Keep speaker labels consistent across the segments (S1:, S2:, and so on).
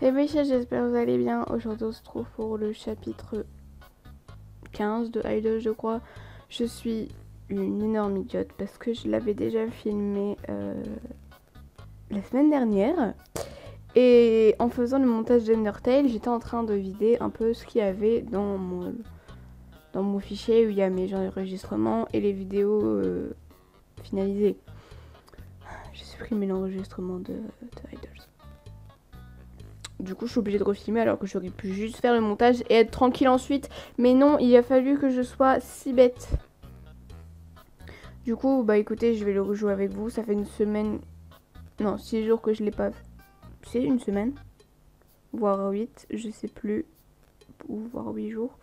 S1: Eh mes j'espère que vous allez bien. Aujourd'hui, on se trouve pour le chapitre 15 de Idol, je crois. Je suis une énorme idiote parce que je l'avais déjà filmé euh, la semaine dernière. Et en faisant le montage d'Undertale, j'étais en train de vider un peu ce qu'il y avait dans mon, dans mon fichier où il y a mes enregistrements et les vidéos euh, finalisées. J'ai supprimé l'enregistrement de, de Idols. Du coup, je suis obligée de refilmer alors que j'aurais pu juste faire le montage et être tranquille ensuite. Mais non, il a fallu que je sois si bête. Du coup, bah écoutez, je vais le rejouer avec vous. Ça fait une semaine... Non, six jours que je l'ai pas... C'est une semaine. Voire 8, je sais plus. Ou voire 8 jours.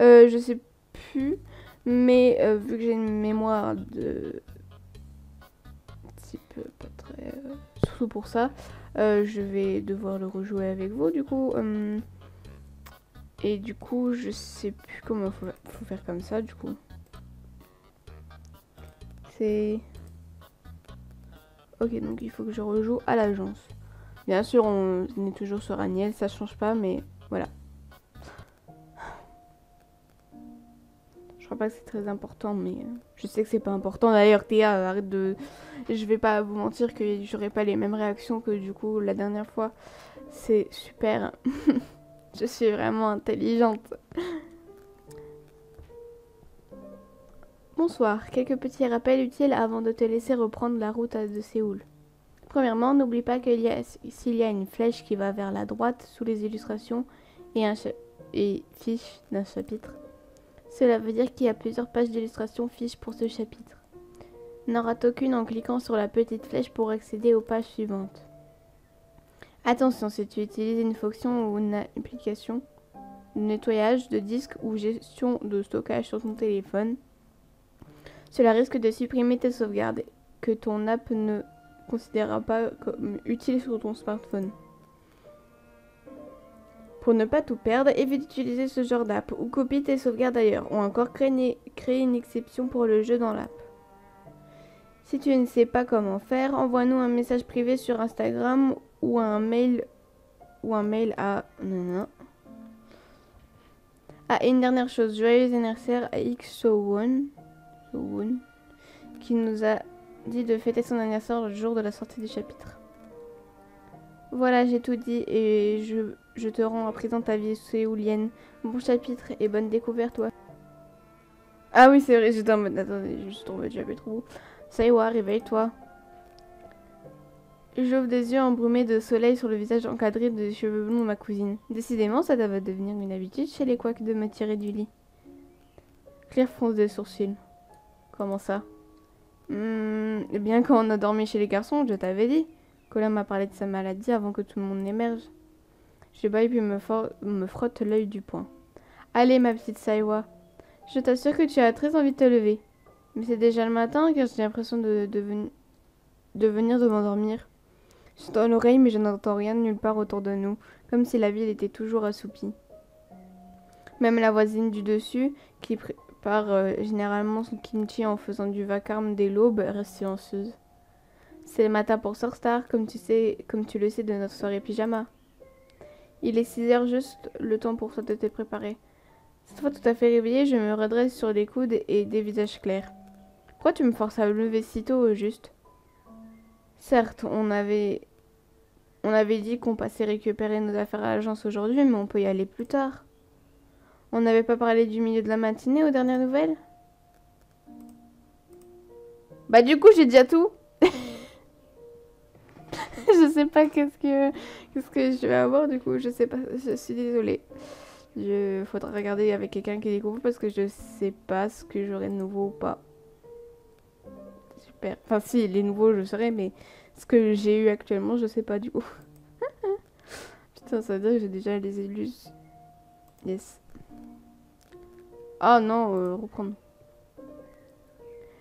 S1: Euh, je sais plus. Mais euh, vu que j'ai une mémoire de... Type pas très... Pour ça. Euh, je vais devoir le rejouer avec vous du coup. Euh, et du coup, je sais plus comment faut, faut faire comme ça du coup. C'est... Ok, donc il faut que je rejoue à l'agence. Bien sûr, on est toujours sur Agnès, ça change pas, mais crois pas que c'est très important, mais euh, je sais que c'est pas important. D'ailleurs, Théa, arrête de... Je vais pas vous mentir que j'aurai pas les mêmes réactions que du coup la dernière fois. C'est super. je suis vraiment intelligente. Bonsoir, quelques petits rappels utiles avant de te laisser reprendre la route de Séoul. Premièrement, n'oublie pas a s'il y a une flèche qui va vers la droite sous les illustrations et un et fiche d'un chapitre. Cela veut dire qu'il y a plusieurs pages d'illustrations fiches pour ce chapitre. N'en rate aucune en cliquant sur la petite flèche pour accéder aux pages suivantes. Attention, si tu utilises une fonction ou une application de nettoyage de disque ou gestion de stockage sur ton téléphone, cela risque de supprimer tes sauvegardes que ton app ne considérera pas comme utiles sur ton smartphone. Pour ne pas tout perdre, évite d'utiliser ce genre d'app ou copie tes sauvegardes ailleurs ou encore crée une exception pour le jeu dans l'app. Si tu ne sais pas comment faire, envoie-nous un message privé sur Instagram ou un mail ou un mail à Ah, et une dernière chose, joyeux anniversaire à XSoWon qui nous a dit de fêter son anniversaire le jour de la sortie du chapitre. Voilà, j'ai tout dit et je, te rends à présent ta vie séoulienne. Bon chapitre et bonne découverte, toi. Ah oui, c'est vrai, j'étais en mode... Attendez, je suis tombée, j'avais trop beau. Saiwa, réveille-toi. J'ouvre des yeux embrumés de soleil sur le visage encadré de cheveux blonds de ma cousine. Décidément, ça va devenir une habitude chez les couacs de me tirer du lit. Claire fronce des sourcils. Comment ça? Eh bien, quand on a dormi chez les garçons, je t'avais dit. Colin m'a parlé de sa maladie avant que tout le monde n'émerge. Je baille puis me, frotte l'œil du poing. Allez, ma petite Saiwa. Je t'assure que tu as très envie de te lever. Mais c'est déjà le matin car j'ai l'impression de, de, venir de m'endormir. Je dans l'oreille mais je n'entends rien de nulle part autour de nous, comme si la ville était toujours assoupie. Même la voisine du dessus, qui prépare euh, généralement son kimchi en faisant du vacarme dès l'aube, reste silencieuse. C'est le matin pour Sorstar, comme tu sais, comme tu le sais de notre soirée pyjama. Il est 6 heures juste le temps pour toi de te préparer. Cette fois tout à fait réveillée, je me redresse sur les coudes et des visages clairs. Pourquoi tu me forces à me lever si tôt au juste? Certes, on avait on avait dit qu'on passait récupérer nos affaires à l'agence aujourd'hui, mais on peut y aller plus tard. On n'avait pas parlé du milieu de la matinée aux dernières nouvelles? Bah du coup, j'ai déjà tout. Je sais pas qu'est-ce que qu'est-ce que je vais avoir du coup, je sais pas, je suis désolée. Il faudra regarder avec quelqu'un qui découvre parce que je sais pas ce que j'aurai de nouveau ou pas. Super. Enfin si, les nouveaux je saurais, mais ce que j'ai eu actuellement, je sais pas du coup. Putain, ça veut dire que j'ai déjà les élus. Yes. Ah non, euh, reprendre.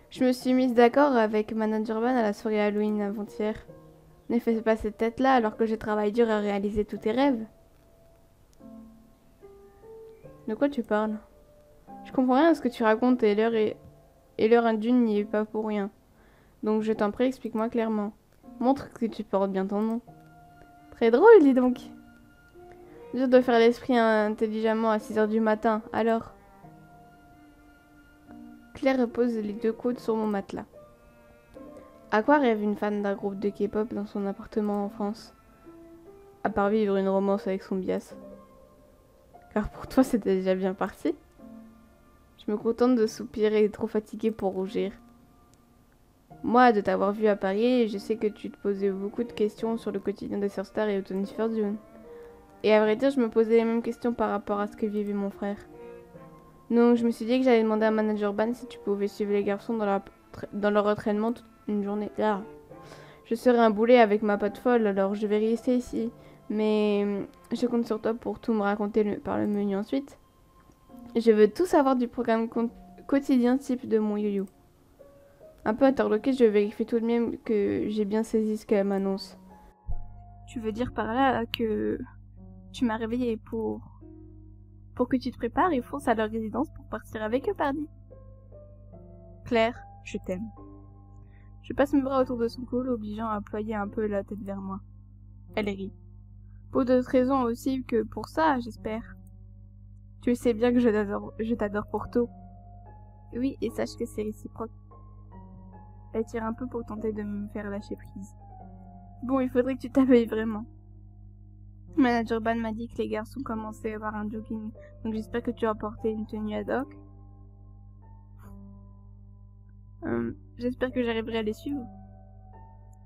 S1: Je me suis mise d'accord avec Manager Urban à la soirée Halloween avant-hier. Ne fais pas cette tête-là alors que je travaille dur à réaliser tous tes rêves. De quoi tu parles? Je comprends rien à ce que tu racontes et l'heure est... N'y est pas pour rien. Donc je t'en prie, explique-moi clairement. Montre que tu portes bien ton nom. Très drôle, dis donc. Dur de faire l'esprit intelligemment à 6h du matin, alors Claire repose les deux coudes sur mon matelas. À quoi rêve une fan d'un groupe de K-pop dans son appartement en France? À part vivre une romance avec son bias. Car pour toi, c'était déjà bien parti. Je me contente de soupirer, trop fatiguée pour rougir. Moi, de t'avoir vu à Paris, je sais que tu te posais beaucoup de questions sur le quotidien des Star et Tony Fortune. Et à vrai dire, je me posais les mêmes questions par rapport à ce que vivait mon frère. Donc, je me suis dit que j'allais demander à Manager Ban si tu pouvais suivre les garçons dans, dans leur entraînement toute une journée. Là, je serai un boulet avec ma patte folle, alors je vais rester ici. Mais je compte sur toi pour tout me raconter par le menu ensuite. Je veux tout savoir du programme quotidien type de mon yo-yo. Un peu interloqué, je vérifie tout de même que j'ai bien saisi ce qu'elle m'annonce. Tu veux dire par là que tu m'as réveillé pour... Pour que tu te prépares et fonces à leur résidence pour partir avec eux, pardi. Claire, je t'aime. Je passe mes bras autour de son cou, l'obligeant à ployer un peu la tête vers moi. Elle rit. Pour d'autres raisons aussi que pour ça, j'espère. Tu sais bien que je t'adore, pour tout. Oui, et sache que c'est réciproque. Elle tire un peu pour tenter de me faire lâcher prise. Bon, il faudrait que tu t'aveilles vraiment. Manager Ban m'a dit que les garçons commençaient à avoir un jogging, donc j'espère que tu as apporté une tenue ad hoc. Euh, j'espère que j'arriverai à les suivre.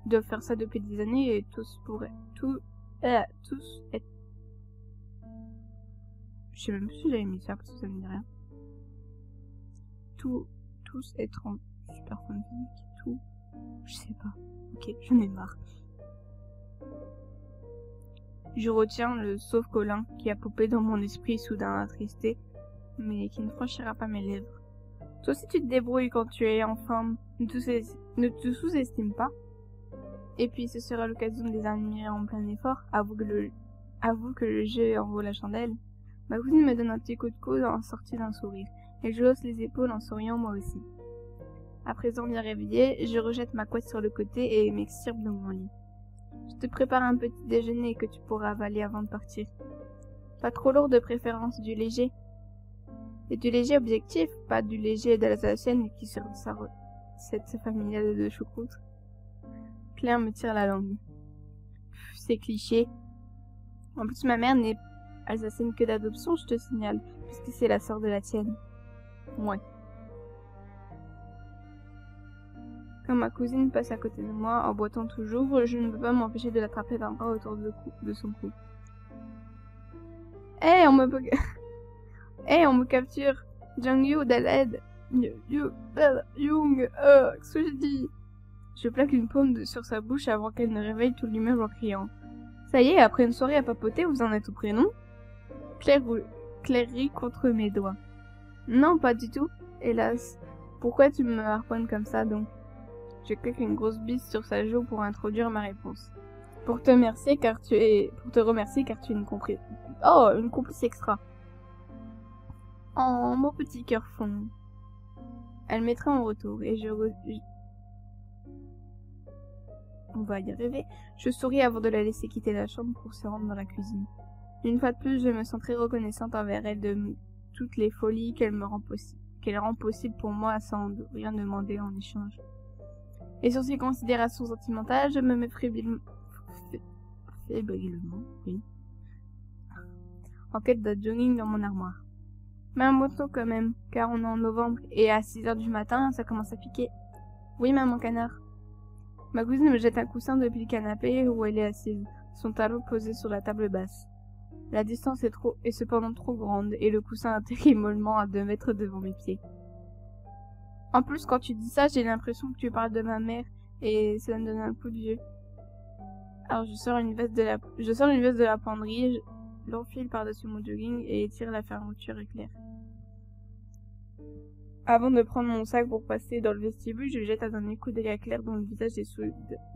S1: Ils doivent faire ça depuis des années et tous pourraient. Tout, euh, tous être je sais même plus si j'avais mis ça parce que ça me dit rien. Tout, tous être en super physique, tout. Je sais pas. Ok, j'en ai marre. Je retiens le sauf Colin qui a popé dans mon esprit soudain attristé, mais qui ne franchira pas mes lèvres. Toi aussi tu te débrouilles quand tu es en forme, ne te sous-estime pas. Et puis ce sera l'occasion de les admirer en plein effort, avoue que le, que le jeu en vaut la chandelle. Ma cousine me donne un petit coup de coude en sortie d'un sourire, et je hausse les épaules en souriant moi aussi. À présent bien réveillée, je rejette ma couette sur le côté et m'extirpe de mon lit. Je te prépare un petit déjeuner que tu pourras avaler avant de partir. Pas trop lourd de préférence du léger. Et du léger objectif, pas du léger d'Alsacienne qui sert sa recette familiale de choucroute. Claire me tire la langue. C'est cliché. En plus, ma mère n'est Alsacienne que d'adoption, je te signale, puisque c'est la sœur de la tienne. Ouais. Quand ma cousine passe à côté de moi, en boitant toujours, je ne peux pas m'empêcher de l'attraper d'un bras autour de, son cou. Hé, on me... Hé, on me capture Jung Yu Daled Young, euh, qu'est-ce que je dis? Je plaque une paume sur sa bouche avant qu'elle ne réveille tout l'immeuble en criant. Ça y est, après une soirée à papoter, vous en êtes au prénom? Claire, rit contre mes doigts. Non, pas du tout, hélas. Pourquoi tu me harponnes comme ça donc? Je claque une grosse bise sur sa joue pour introduire ma réponse. Pour te remercier car tu es pour te remercier car tu es une. Oh, une complice extra. Oh, mon petit cœur fond. Elle mettrait en retour et je, On va y arriver. Je souris avant de la laisser quitter la chambre pour se rendre dans la cuisine. Une fois de plus, je me sens très reconnaissante envers elle de toutes les folies qu'elle me rend possible, qu'elle rend possible pour moi sans rien demander en échange. Et sur ces considérations sentimentales, je me mets fébrilement, oui, en quête de jogging dans mon armoire. Un moto quand même, car on est en novembre et à 6 heures du matin, ça commence à piquer. Oui, maman canard. Ma cousine me jette un coussin depuis le canapé où elle est assise, son talon posé sur la table basse. La distance est trop cependant trop grande et le coussin atterrit mollement à deux mètres devant mes pieds. En plus, quand tu dis ça, j'ai l'impression que tu parles de ma mère et ça me donne un coup de vieux. Alors je sors une veste de la, je sors une veste de la penderie, l'enfile par-dessus mon jogging et tire la fermeture éclair. Avant de prendre mon sac pour passer dans le vestibule, je jette un coup d'œil à dont le visage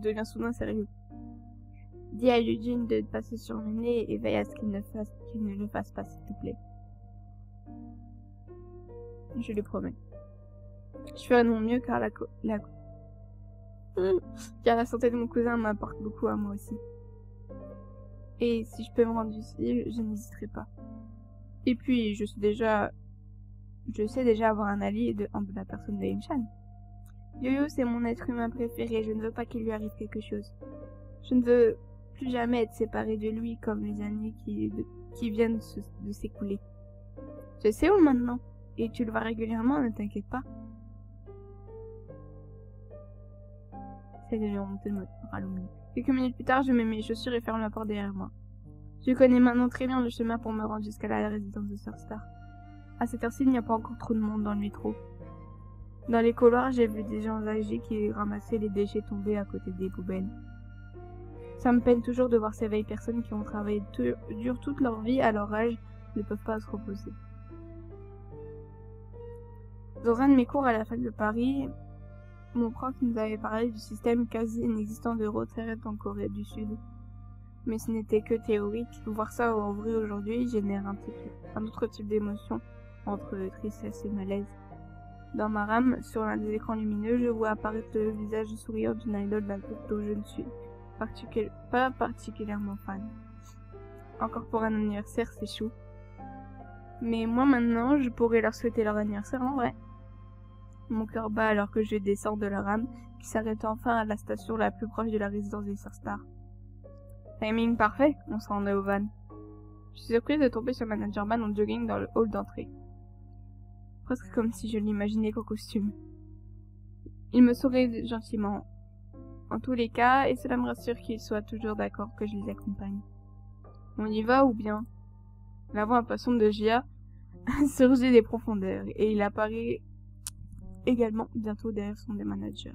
S1: devient soudain sérieux. Dis à Eugene de passer sur le nez et veille à ce qu'il ne, fasse, le fasse pas, s'il te plaît. Je lui promets. Je ferai de mon mieux car la, la... car la santé de mon cousin m'apporte beaucoup à moi aussi.
S2: Et si je peux me rendre utile, je n'hésiterai pas. Et puis, je sais déjà, je sais déjà avoir un allié de, la personne de Imshan. Yo-Yo, c'est mon être humain préféré, je ne veux pas qu'il lui arrive quelque chose. Je ne veux plus jamais être séparé de lui comme les années qui, qui viennent de s'écouler. Je sais où maintenant, et tu le vois régulièrement, ne t'inquiète pas. C'est de lui remonter le moral Quelques minutes plus tard, je mets mes chaussures et ferme la porte derrière moi. Je connais maintenant très bien le chemin pour me rendre jusqu'à la résidence de Sir Star. À cette heure-ci, il n'y a pas encore trop de monde dans le métro. Dans les couloirs, j'ai vu des gens âgés qui ramassaient les déchets tombés à côté des poubelles. Ça me peine toujours de voir ces vieilles personnes qui ont travaillé dur toute leur vie à leur âge ne peuvent pas se reposer. Dans un de mes cours à la fac de Paris, mon prof nous avait parlé du système quasi inexistant de retraite en Corée du Sud. Mais ce n'était que théorique. Voir ça en vrai aujourd'hui génère un, un autre type d'émotion entre tristesse et malaise. Dans ma rame, sur l'un des écrans lumineux, je vois apparaître le visage souriant d'une idole d'un groupe dont je ne suis pas particulièrement fan. Encore pour un anniversaire, c'est chou. Mais moi maintenant, je pourrais leur souhaiter leur anniversaire en vrai. Mon cœur bat alors que je descends de la rame, qui s'arrête enfin à la station la plus proche de la résidence des Star. Timing parfait, on se rendait au van. Je suis surprise de tomber sur Manager Man en jogging dans le hall d'entrée presque comme si je l'imaginais qu'au costume. Il me sourit gentiment, en tous les cas, et cela me rassure qu'il soit toujours d'accord que je les accompagne. On y va ou bien? La voix impatiente de Gia surgit des profondeurs, et il apparaît également bientôt derrière son des managers.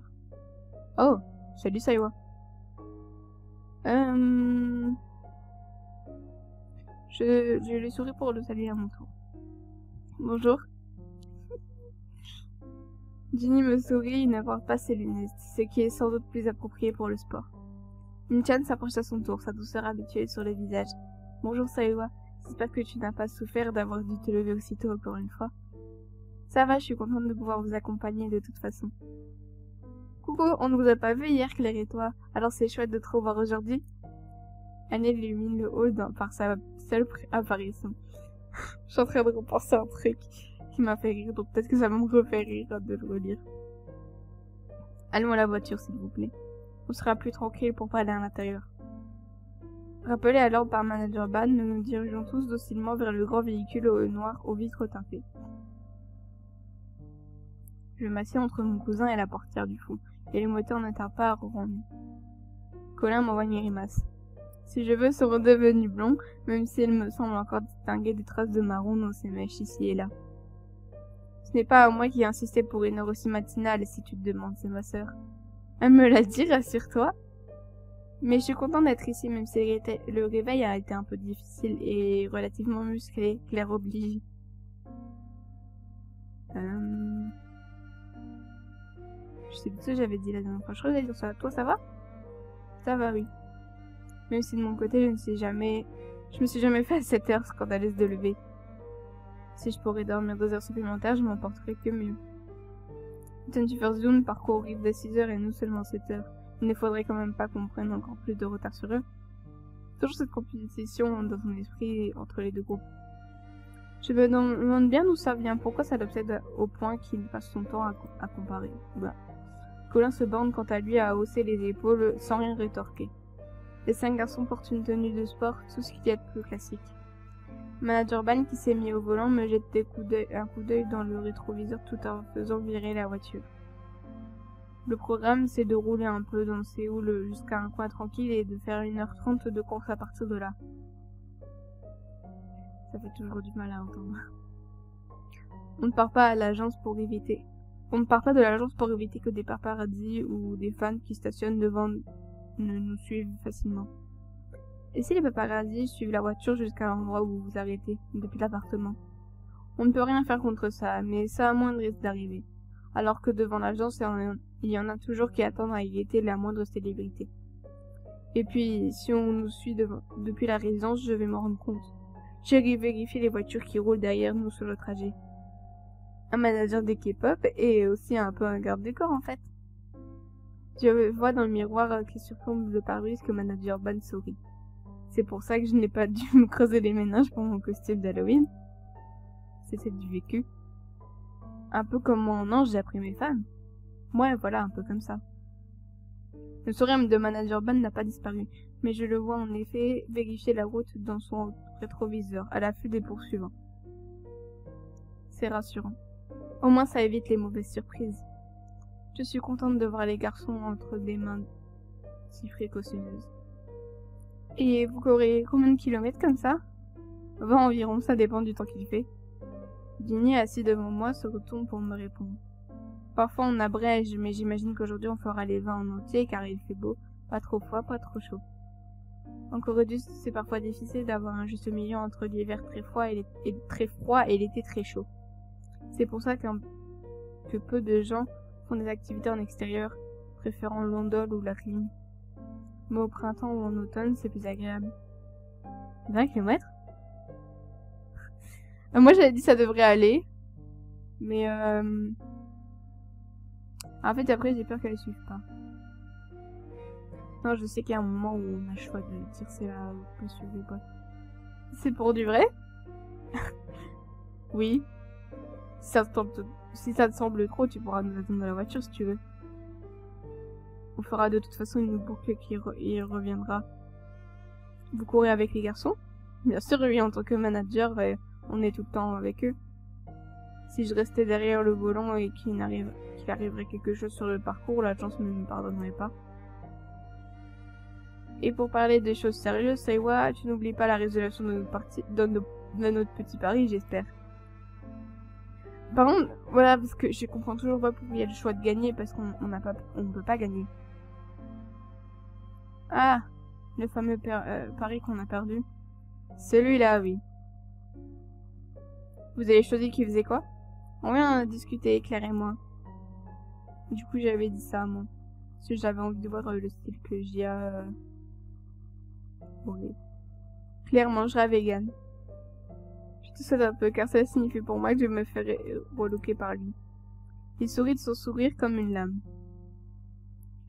S2: Oh, salut Saiwa. Euh... Je, je lui souris pour le saluer à mon tour. Bonjour. Ginny me sourit porte pas ses lunettes, ce qui est sans doute plus approprié pour le sport. Minchan s'approche à son tour, sa douceur habituelle sur le visage. Bonjour Saewa, j'espère que tu n'as pas souffert d'avoir dû te lever aussitôt encore une fois. Ça va, je suis contente de pouvoir vous accompagner de toute façon. Coucou, on ne vous a pas vu hier, Claire et toi, alors c'est chouette de te revoir aujourd'hui. Anne illumine le hall par sa seule apparition. je suis en train de repenser un truc qui m'a fait rire, donc peut-être que ça va me refaire rire de le relire. Allons à la voiture, s'il vous plaît. On sera plus tranquille pour parler à l'intérieur. Rappelé alors par Manager Ban, nous nous dirigeons tous docilement vers le grand véhicule au noir aux vitres teintées. Je m'assieds entre mon cousin et la portière du fond, et le moteur ne tarde pas à ronronner. Colin m'envoie une grimace. Si je veux, sont redevenus blonds, même s'il me semble encore distinguer des traces de marron dans ses mèches ici et là. Ce n'est pas à moi qui ai insisté pour une heure aussi matinale, si tu te demandes, c'est ma sœur. Elle me l'a dit, rassure-toi. Mais je suis contente d'être ici, même si le réveil a été un peu difficile et relativement musclé, Claire oblige. Euh... Je sais plus ce que j'avais dit la dernière fois. Je crois que dire ça. Toi, ça va? Ça va, oui. Même si de mon côté, je ne sais jamais... Je me suis jamais fait à cette heure scandaleuse de lever. Si je pourrais dormir deux heures supplémentaires, je m'en porterais que mieux. First Zone parcourt au dès 6 heures et nous seulement 7 heures. Il ne faudrait quand même pas qu'on prenne encore plus de retard sur eux. Toujours cette compétition dans son esprit entre les deux groupes. Je me demande bien d'où ça vient, pourquoi ça l'obsède au point qu'il passe son temps à, comparer? Colin se borne quant à lui à hausser les épaules sans rien rétorquer. Les cinq garçons portent une tenue de sport, tout ce qu'il y a de plus classique. Manager Ban qui s'est mis au volant me jette un coup d'œil dans le rétroviseur tout en faisant virer la voiture. Le programme, c'est de rouler un peu dans Séoul jusqu'à un coin tranquille et de faire 1h30 de course à partir de là. Ça fait toujours du mal à entendre. On ne part pas à l'agence pour éviter. On ne part pas de l'agence pour éviter que des paradis ou des fans qui stationnent devant ne nous suivent facilement. Et si les paparazzi suivent la voiture jusqu'à l'endroit où vous vous arrêtez, depuis l'appartement? On ne peut rien faire contre ça, mais ça a moins de risque d'arriver. Alors que devant l'agence, il y en a toujours qui attendent à y la moindre célébrité. Et puis, si on nous suit depuis la résidence, je vais m'en rendre compte. J'ai vérifié les voitures qui roulent derrière nous sur le trajet. Un manager des K-pop et aussi un peu un garde du corps en fait. Je vois dans le miroir qui surplombe le pare-brise que manager Ban sourit. C'est pour ça que je n'ai pas dû me creuser les méninges pour mon costume d'Halloween. C'était du vécu. Un peu comme moi en ange, j'ai appris mes femmes. Ouais, voilà, un peu comme ça. Le sourire de manager urban n'a pas disparu, mais je le vois en effet vérifier la route dans son rétroviseur, à l'affût des poursuivants. C'est rassurant. Au moins ça évite les mauvaises surprises. Je suis contente de voir les garçons entre des mains si précautionneuses. Et vous courez combien de kilomètres comme ça? 20 environ, ça dépend du temps qu'il fait. Ginny, assis devant moi, se retourne pour me répondre. Parfois on abrège, mais j'imagine qu'aujourd'hui on fera les 20 en entier car il fait beau, pas trop froid, pas trop chaud. En Corée c'est parfois difficile d'avoir un juste milieu entre l'hiver très froid et, très froid et l'été très chaud. C'est pour ça que peu de gens font des activités en extérieur, préférant l'ondole ou la clim. Mais au printemps ou en automne, c'est plus agréable. 20 km Moi j'avais dit ça devrait aller. Mais euh... En fait après j'ai peur qu'elle suive pas. Non, je sais qu'il y a un moment où on a le choix de dire c'est là ou suivre pas. C'est pour du vrai? Oui. Si ça, te semble trop, tu pourras nous attendre dans la voiture si tu veux. On fera de toute façon une boucle qui reviendra. Vous courez avec les garçons Bien sûr, oui, en tant que manager, euh, on est tout le temps avec eux. Si je restais derrière le volant et qu'il arriverait quelque chose sur le parcours, la chance ne me pardonnerait pas. Et pour parler des choses sérieuses, Saiwa, tu n'oublies pas la résolution de notre, parti, de, notre petit pari, j'espère. Par contre, voilà, parce que je comprends toujours pas pourquoi il y a le choix de gagner, parce qu'on n'a pas, on ne peut pas gagner. Ah, le fameux euh, pari qu'on a perdu. Celui-là, oui. Vous avez choisi qui faisait quoi? On vient discuter, Claire et moi. Du coup, j'avais dit ça, moi. Parce que j'avais envie de voir euh, le style que j'ai euh, Claire mangera vegan. Souhaite un peu car ça signifie pour moi que je me ferai relooker par lui. Il sourit de son sourire comme une lame.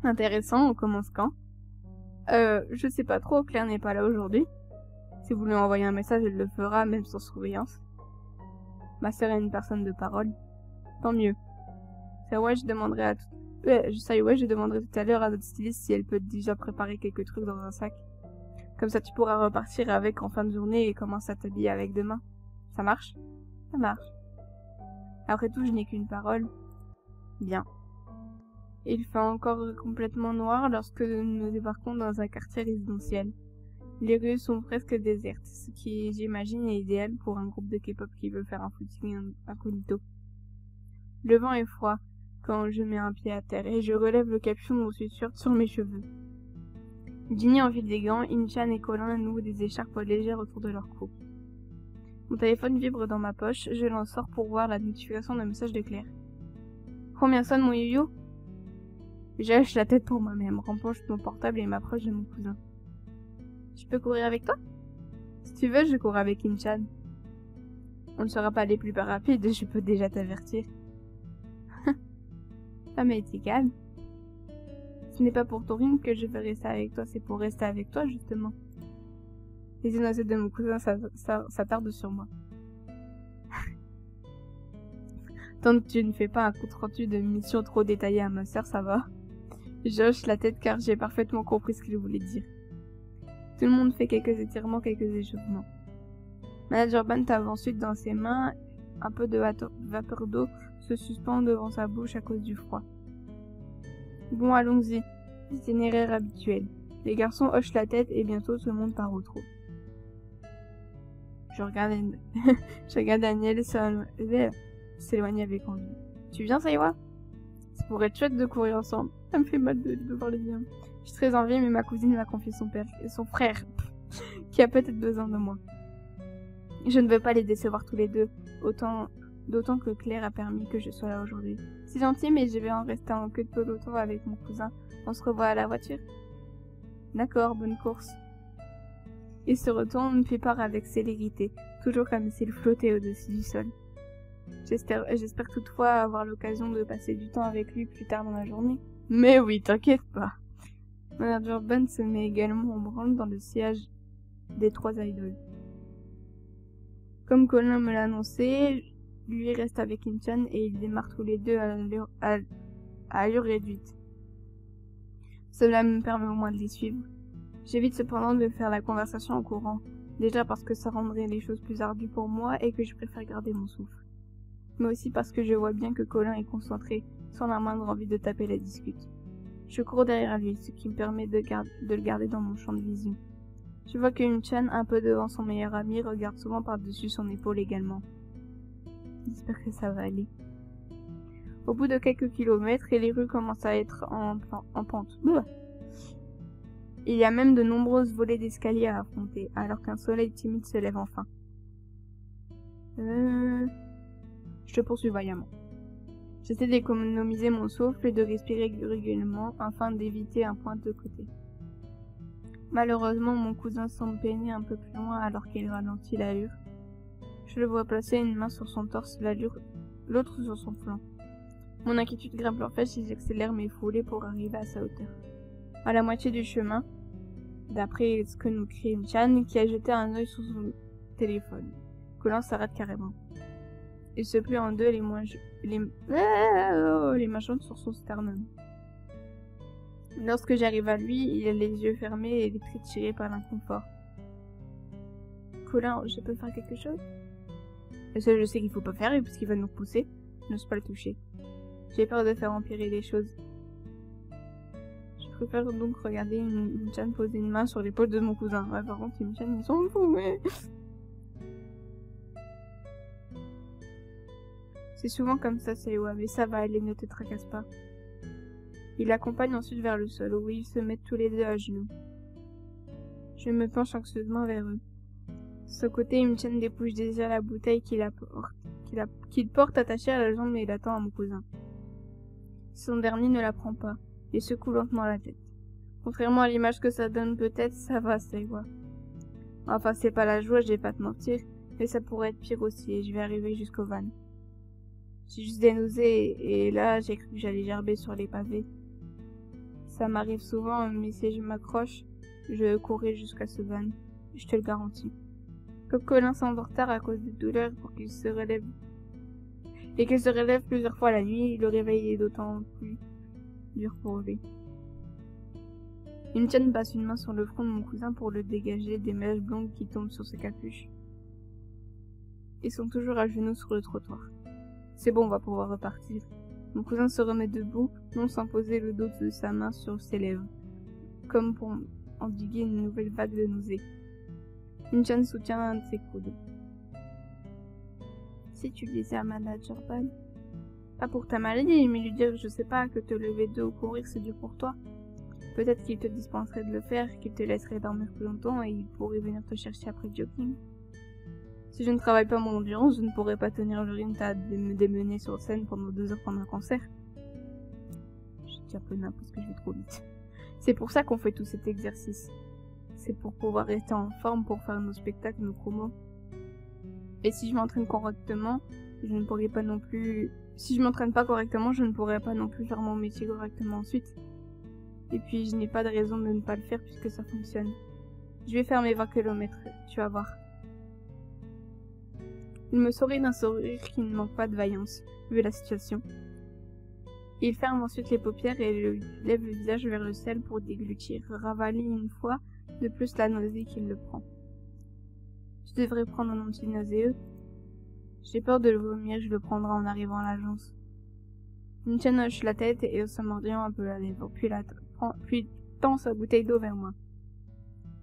S2: Intéressant, on commence quand? Euh, je sais pas trop, Claire n'est pas là aujourd'hui. Si vous lui envoyez un message, elle le fera, même sans surveillance. Ma sœur est une personne de parole. Tant mieux. Ça ouais, je demanderai à tout... ça ouais, je demanderai tout à l'heure à notre styliste si elle peut déjà préparer quelques trucs dans un sac. Comme ça, tu pourras repartir avec en fin de journée et commencer à t'habiller avec demain. Ça marche? Ça marche. Après tout, je n'ai qu'une parole. Bien. Il fait encore complètement noir lorsque nous débarquons dans un quartier résidentiel. Les rues sont presque désertes, ce qui, j'imagine, est idéal pour un groupe de K-pop qui veut faire un footing incognito. Le vent est froid quand je mets un pied à terre et je relève le capuchon de mon sweatshirt sur mes cheveux. Ginny enfile des gants, Inchan et Colin nouent des écharpes légères autour de leur cou. Mon téléphone vibre dans ma poche, je l'en sors pour voir la notification d'un message de Claire. Combien sonne mon yo-yo? J'achète la tête pour moi-même, rempoche mon portable et m'approche de mon cousin. Je peux courir avec toi? Si tu veux, je cours avec Inchan. On ne sera pas les plus rapides, je peux déjà t'avertir. Ça m'est égal. Ce n'est pas pour Taurine que je veux rester avec toi, c'est pour rester avec toi, justement. Les innocents de mon cousin s'attardent sur moi. Tant que tu ne fais pas un compte rendu de mission trop détaillé à ma sœur, ça va. Je la tête car j'ai parfaitement compris ce qu'il voulait dire. Tout le monde fait quelques étirements, quelques échauffements. Manager Ban tape ensuite dans ses mains. Un peu de vapeur d'eau se suspend devant sa bouche à cause du froid. Bon, allons-y. Itinéraire habituel. Les garçons hochent la tête et bientôt tout le monde part au trot. Je regarde, je regarde Daniel s'éloigner avec envie. Tu viens, Saïwa? Ça pourrait être chouette de courir ensemble. Ça me fait mal de, voir les liens. Je suis très envie, mais ma cousine m'a confié son père, son frère, qui a peut-être besoin de moi. Je ne veux pas les décevoir tous les deux, autant D'autant que Claire a permis que je sois là aujourd'hui. C'est gentil, mais je vais en rester en queue de peloton avec mon cousin. On se revoit à la voiture. D'accord, bonne course. Il se retourne, puis part avec célérité, toujours comme s'il flottait au-dessus du sol. J'espère, toutefois avoir l'occasion de passer du temps avec lui plus tard dans la journée. Mais oui, t'inquiète pas. Manager Ben se met également en branle dans le siège des trois idoles. Comme Colin me l'a annoncé, lui reste avec Inchan et ils démarrent tous les deux à allure, à allure réduite. Cela me permet au moins de les suivre. J'évite cependant de faire la conversation en courant, déjà parce que ça rendrait les choses plus ardues pour moi et que je préfère garder mon souffle. Mais aussi parce que je vois bien que Colin est concentré, sans la moindre envie de taper la discute. Je cours derrière lui, ce qui me permet de, le garder dans mon champ de vision. Je vois que Chan, un peu devant son meilleur ami, regarde souvent par-dessus son épaule également. J'espère que ça va aller. Au bout de quelques kilomètres, les rues commencent à être en, en pente. Il y a même de nombreuses volées d'escalier à affronter, alors qu'un soleil timide se lève enfin. Euh... Je te poursuis vaillamment. J'essaie d'économiser mon souffle et de respirer régulièrement afin d'éviter un point de côté. Malheureusement, mon cousin semble peiner un peu plus loin alors qu'il ralentit l'allure. Je le vois placer une main sur son torse, l'autre sur son flanc. Mon inquiétude grimpe en fait et j'accélère mes foulées pour arriver à sa hauteur. À la moitié du chemin, d'après ce que nous crie Chan, qui a jeté un œil sur son téléphone, Colin s'arrête carrément. Il se plie en deux les, les... Oh, les machins sur son sternum. Lorsque j'arrive à lui, il a les yeux fermés et les traits tirés par l'inconfort. Colin, je peux faire quelque chose? Ça, je sais qu'il faut pas faire, puisqu'il va nous pousser. N'ose pas le toucher. J'ai peur de faire empirer les choses. Je préfère donc regarder une, Chan poser une main sur l'épaule de mon cousin. Ouais, par contre, une Chan, ils sont fous, mais... C'est souvent comme ça, Seiwa, mais ça va aller, ne te tracasse pas. Il l'accompagne ensuite vers le sol, où ils se mettent tous les deux à genoux. Je me penche anxieusement vers eux. De ce côté, une chaîne dépouche déjà la bouteille qu'il qu'il porte attachée à la jambe et l'attend à mon cousin. Son dernier ne la prend pas, et secoue lentement la tête. Contrairement à l'image que ça donne peut-être, ça va, quoi. Enfin, c'est pas la joie, je vais pas te mentir, mais ça pourrait être pire aussi, et je vais arriver jusqu'au van. J'ai juste des et là, j'ai cru que j'allais gerber sur les pavés. Ça m'arrive souvent, mais si je m'accroche, je courrai jusqu'à ce van. Je te le garantis. Comme Colin semble en retard à cause des douleurs pour qu'il se relève et qu'elle se relève plusieurs fois la nuit, le réveil est d'autant plus dur pour lui. Tienne passe une main sur le front de mon cousin pour le dégager des mèches blondes qui tombent sur ses capuches. Ils sont toujours à genoux sur le trottoir. C'est bon, on va pouvoir repartir. Mon cousin se remet debout, non sans poser le dos de sa main sur ses lèvres, comme pour endiguer une nouvelle vague de nausée. Une chaîne soutient un de ses coudes si tu disais à manager Ban Pas pour ta maladie, mais lui dire, je sais pas, que te lever d'eau ou courir c'est dur pour toi. Peut-être qu'il te dispenserait de le faire, qu'il te laisserait dormir plus longtemps et il pourrait venir te chercher après le jogging. Si je ne travaille pas mon endurance, je ne pourrais pas tenir le rythme de me démener sur scène pendant deux heures pendant un concert. Je dis un peu n'importe que je vais trop vite. C'est pour ça qu'on fait tout cet exercice. C'est pour pouvoir rester en forme pour faire nos spectacles, nos promos. Et si je m'entraîne correctement, je ne pourrais pas non plus... Si je m'entraîne pas correctement, je ne pourrais pas non plus faire mon métier correctement ensuite. Et puis je n'ai pas de raison de ne pas le faire puisque ça fonctionne. Je vais faire mes 20 km, tu vas voir. Il me sourit d'un sourire qui ne manque pas de vaillance, vu la situation. Il ferme ensuite les paupières et lève le visage vers le sel pour déglutir, ravaler une fois de plus la nausée qu'il le prend. Je devrais prendre un anti-nauséeux. J'ai peur de le vomir, je le prendrai en arrivant à l'agence. Ninchan hoche la tête et se mordillant un peu la lèvre, puis, la puis tend sa bouteille d'eau vers moi.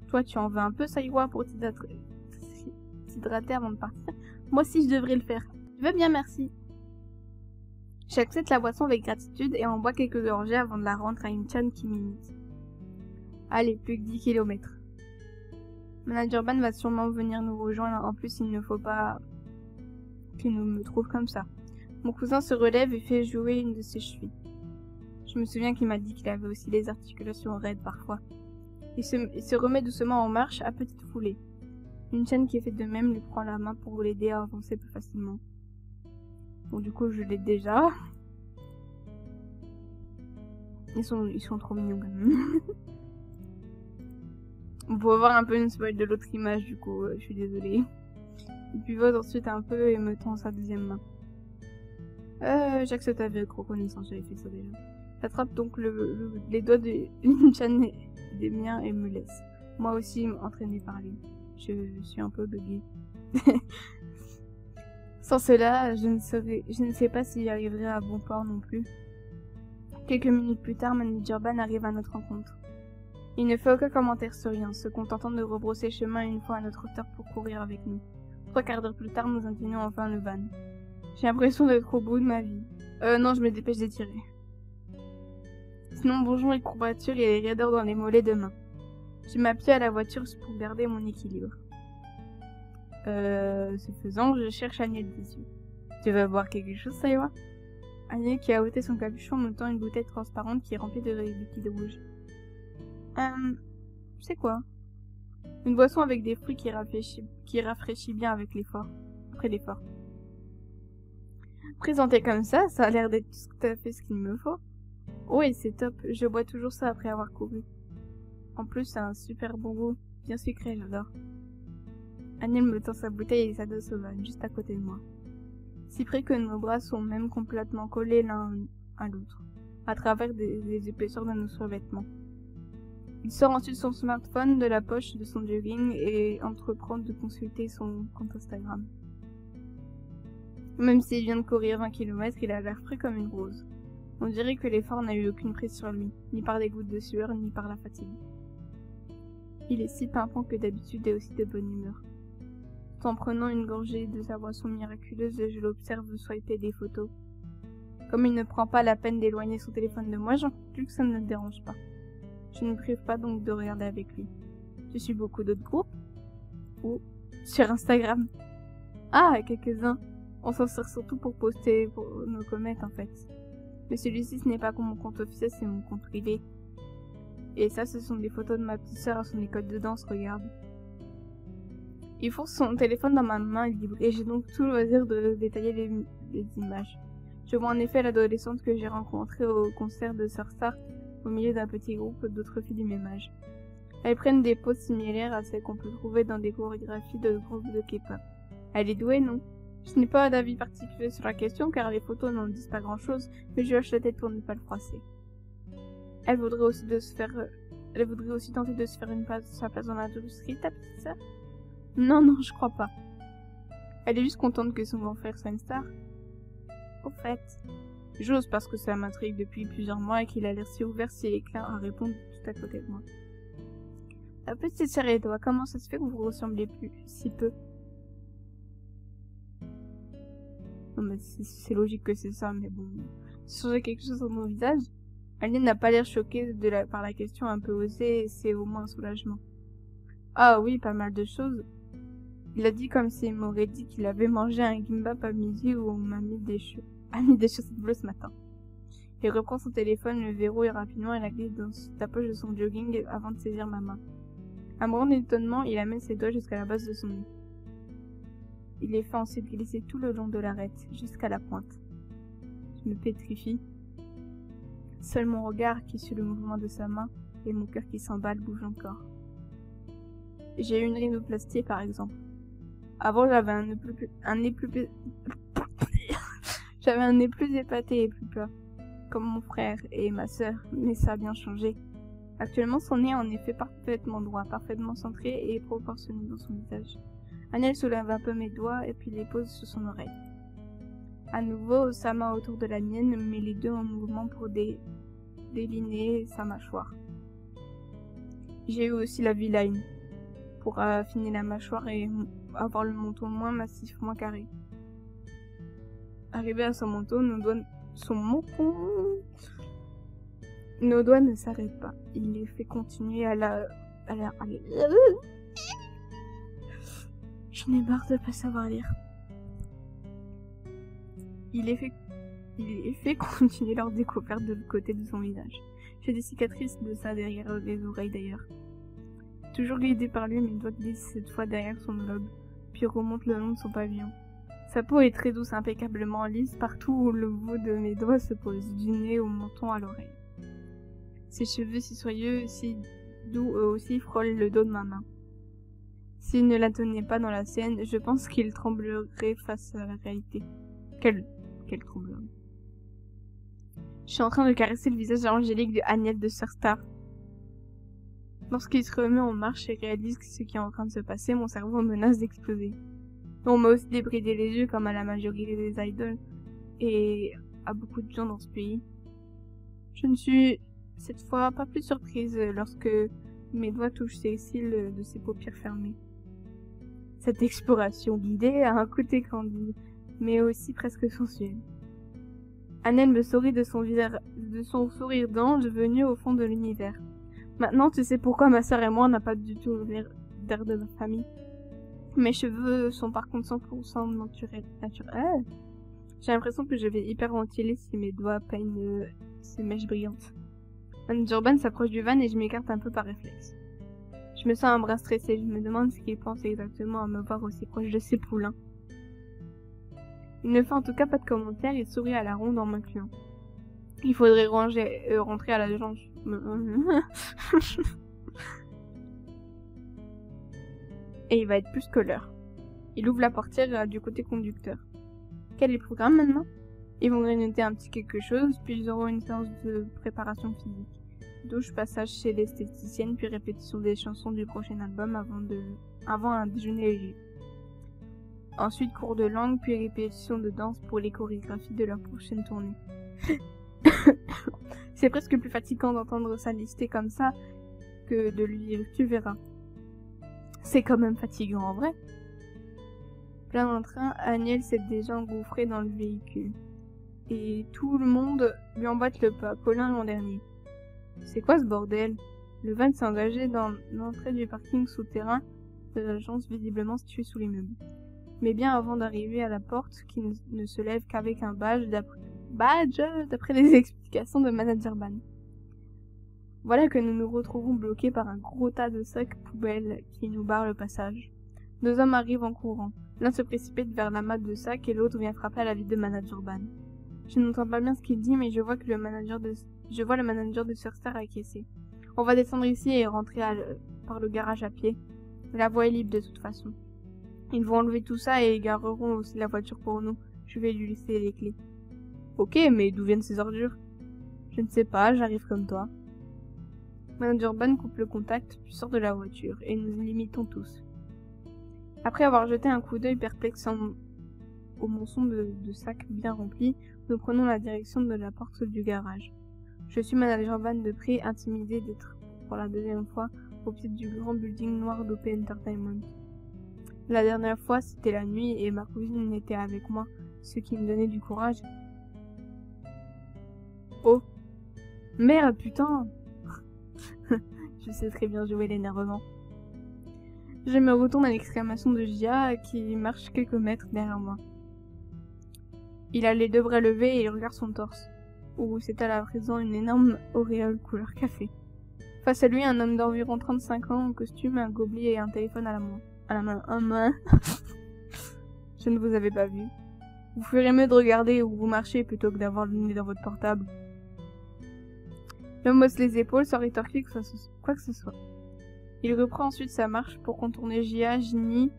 S2: Toi, tu en veux un peu, Saïwa, pour t'hydrater avant de partir? Moi aussi, je devrais le faire. Je veux bien, merci. J'accepte la boisson avec gratitude et en bois quelques gorgées avant de la rendre à Inchan qui m'imite. Allez, plus que 10 kilomètres. Manager Ban va sûrement venir nous rejoindre. En plus, il ne faut pas nous me trouve comme ça. Mon cousin se relève et fait jouer une de ses chevilles. Je me souviens qu'il m'a dit qu'il avait aussi les articulations raides parfois. Il se, remet doucement en marche à petite foulée. Une chaîne qui est faite de même lui prend la main pour l'aider à avancer plus facilement. Bon, du coup, je l'ai déjà. Ils sont, ils sont trop mignons quand même. On peut voir un peu une spoil de l'autre image, du coup, euh, je suis désolée. Il pivote ensuite un peu et me tend sa deuxième main. Euh, j'accepte avec reconnaissance, j'avais fait ça déjà. J'attrape donc le, les doigts de Chan des miens et me laisse. Moi aussi, entraîné par lui. Je, suis un peu bugué. Sans cela, je ne, serais, je ne sais pas s'il y arriverait à bon port non plus. Quelques minutes plus tard, Manijurban arrive à notre rencontre. Il ne fait aucun commentaire sur rien, se contentant de rebrosser chemin une fois à notre hauteur pour courir avec nous. Trois quarts d'heure plus tard, nous inclinons enfin le van. J'ai l'impression d'être au bout de ma vie. Euh, non, je me dépêche d'étirer. Sinon, bonjour les courbatures et les raideurs dans les mollets de main. Je m'appuie à la voiture pour garder mon équilibre. Euh, ce faisant, je cherche Agnès des yeux. Tu veux boire quelque chose, va Agnès qui a ôté son capuchon me tend une bouteille transparente qui est remplie de liquide rouge. Euh, c'est quoi? Une boisson avec des fruits qui rafraîchit, bien avec l'effort. Après l'effort. Présenté comme ça, ça a l'air d'être tout à fait ce qu'il me faut. Oui, c'est top. Je bois toujours ça après avoir couru. En plus, c'est un super bon goût. Bien sucré, j'adore. Anil me tend sa bouteille et sa dose sauvage, juste à côté de moi. Si près que nos bras sont même complètement collés l'un à l'autre, à travers des, épaisseurs de nos survêtements. Il sort ensuite son smartphone de la poche de son jogging et entreprend de consulter son compte Instagram. Même s'il vient de courir 20 km, il a l'air frais comme une rose. On dirait que l'effort n'a eu aucune prise sur lui, ni par des gouttes de sueur, ni par la fatigue. Il est si pimpant que d'habitude et aussi de bonne humeur. En prenant une gorgée de sa boisson miraculeuse, je l'observe swiper des photos. Comme il ne prend pas la peine d'éloigner son téléphone de moi, j'en conclus que ça ne le dérange pas. Je ne prive pas donc de regarder avec lui. Je suis beaucoup d'autres groupes. Ou sur Instagram. Ah, quelques-uns. On s'en sert surtout pour poster pour nos comètes en fait. Mais celui-ci, ce n'est pas mon compte officiel, c'est mon compte privé. Et ça, ce sont des photos de ma petite sœur à son école de danse, regarde. Il force son téléphone dans ma main libre et j'ai donc tout le loisir de détailler les, images. Je vois en effet l'adolescente que j'ai rencontrée au concert de Sœur au milieu d'un petit groupe d'autres filles du même âge. Elles prennent des poses similaires à celles qu'on peut trouver dans des chorégraphies de groupes de K-pop. Elle est douée, non? Je n'ai pas d'avis particulier sur la question car les photos n'en disent pas grand chose, mais je hoche la tête pour ne pas le froisser. Elle voudrait aussi de se faire, elle voudrait aussi tenter de se faire une place, sa place dans l'industrie, ta petite sœur? Non, non, je crois pas. Elle est juste contente que son grand frère soit une star. Au fait, j'ose parce que ça m'intrigue depuis plusieurs mois et qu'il a l'air si ouvert, si éclair à répondre tout à côté de moi. Ta petite sœur et toi, comment ça se fait que vous ressemblez plus si peu? C'est logique que c'est ça, mais bon. Changer quelque chose sur mon visage Aline n'a pas l'air choquée la, par la question un peu osée, c'est au moins un soulagement. Ah oui, pas mal de choses. Il a dit comme s'il m'aurait dit qu'il avait mangé un gimbap à midi ou on m'a mis des, a mis des chaussettes bleues ce matin. Il reprend son téléphone, le verrouille rapidement et la glisse dans la poche de son jogging avant de saisir ma main. À mon grand étonnement, il amène ses doigts jusqu'à la base de son nez. Il les fait ensuite glisser tout le long de l'arête, jusqu'à la pointe. Je me pétrifie. Seul mon regard qui suit le mouvement de sa main et mon cœur qui s'emballe bouge encore. J'ai eu une rhinoplastie par exemple. Avant j'avais un nez plus, un nez plus j'avais un nez plus épaté et plus plat, comme mon frère et ma sœur, mais ça a bien changé. Actuellement son nez est en effet parfaitement droit, parfaitement centré et proportionné dans son visage. Annelle soulève un peu mes doigts et puis les pose sur son oreille. À nouveau, sa main autour de la mienne met les deux en mouvement pour dé... déliner sa mâchoire. J'ai eu aussi la V-line pour affiner la mâchoire et avoir le menton moins massif, moins carré. Arrivé à son menton, nos doigts, son menton, nos doigts ne s'arrêtent pas. Il les fait continuer à la, à la, à la... J'en ai de pas savoir lire. Il est fait, il est fait continuer leur découverte de côté de son visage. J'ai des cicatrices de ça derrière les oreilles d'ailleurs. Toujours guidé par lui, mes doigts glissent cette fois derrière son lobe, puis remontent le long de son pavillon. Sa peau est très douce, impeccablement lisse, partout où le bout de mes doigts se pose, du nez au menton à l'oreille. Ses cheveux si soyeux, si doux eux aussi frôlent le dos de ma main. S'il ne la tenait pas dans la sienne, je pense qu'il tremblerait face à la réalité. Quel, quel tremblement. Je suis en train de caresser le visage angélique de Agnès de Star. Lorsqu'il se remet en marche et réalise ce qui est en train de se passer, mon cerveau menace d'exploser. On m'a aussi débridé les yeux comme à la majorité des idoles et à beaucoup de gens dans ce pays. Je ne suis cette fois pas plus surprise lorsque mes doigts touchent ses cils de ses paupières fermées. Cette exploration guidée a un côté candide, mais aussi presque sensuel. Annelle me sourit de son, de son sourire d'ange venu au fond de l'univers. Maintenant, tu sais pourquoi ma sœur et moi n'a pas du tout l'air de ma famille. Mes cheveux sont par contre 100% naturels. Naturel. J'ai l'impression que je vais hyperventiler si mes doigts peignent euh, ces mèches brillantes. Un Urban s'approche du van et je m'écarte un peu par réflexe. Je me sens un brin stressé, je me demande ce qu'il pense exactement à me voir aussi proche de ses poulains. Il ne fait en tout cas pas de commentaires et sourit à la ronde en m'incluant. Il faudrait ranger, euh, rentrer à la l'agence. et il va être plus que l'heure. Il ouvre la portière euh, du côté conducteur. Quel est le programme maintenant? Ils vont grignoter un petit quelque chose, puis ils auront une séance de préparation physique. Douche, passage chez l'esthéticienne, puis répétition des chansons du prochain album avant, de... avant un déjeuner léger. Ensuite, cours de langue, puis répétition de danse pour les chorégraphies de leur prochaine tournée. C'est presque plus fatigant d'entendre ça lister comme ça que de le vivre, tu verras. C'est quand même fatigant en vrai. Plein d'entrain, Agnel s'est déjà engouffré dans le véhicule. Et tout le monde lui emboîte le pas, Colin l'an dernier. C'est quoi ce bordel? Le van s'est engagé dans l'entrée du parking souterrain de l'agence visiblement située sous l'immeuble. Mais bien avant d'arriver à la porte, qui ne se lève qu'avec un badge d'après les explications de Manager Ban. Voilà que nous nous retrouvons bloqués par un gros tas de sacs poubelles qui nous barrent le passage. Deux hommes arrivent en courant. L'un se précipite vers la matte de sacs et l'autre vient frapper à la vie de Manager Ban. Je n'entends pas bien ce qu'il dit, mais je vois que le manager de je vois le Surstar acquiescer. On va descendre ici et rentrer par le garage à pied. La voie est libre de toute façon. Ils vont enlever tout ça et gareront aussi la voiture pour nous. Je vais lui laisser les clés. Ok, mais d'où viennent ces ordures? Je ne sais pas, j'arrive comme toi. Manager Ban coupe le contact, puis sort de la voiture, et nous limitons tous. Après avoir jeté un coup d'œil perplexe au monçon de, de sacs bien remplis, nous prenons la direction de la porte du garage. Je suis manager van de près, intimidé d'être pour la deuxième fois au pied du grand building noir d'OP Entertainment. La dernière fois, c'était la nuit et ma cousine était avec moi, ce qui me donnait du courage. Oh Merde, putain Je sais très bien jouer l'énervement. Je me retourne à l'exclamation de Gia qui marche quelques mètres derrière moi. Il a les deux bras levés et il regarde son torse où c'était à présent une énorme auréole couleur café. Face à lui, un homme d'environ 35 ans en costume, un gobelet et un téléphone à la main. À la main. Un main. Je ne vous avais pas vu. Vous ferez mieux de regarder où vous marchez plutôt que d'avoir le nez dans votre portable. L'homme les épaules sans rétorquer quoi que ce soit. Il reprend ensuite sa marche pour contourner Gia, Ginny,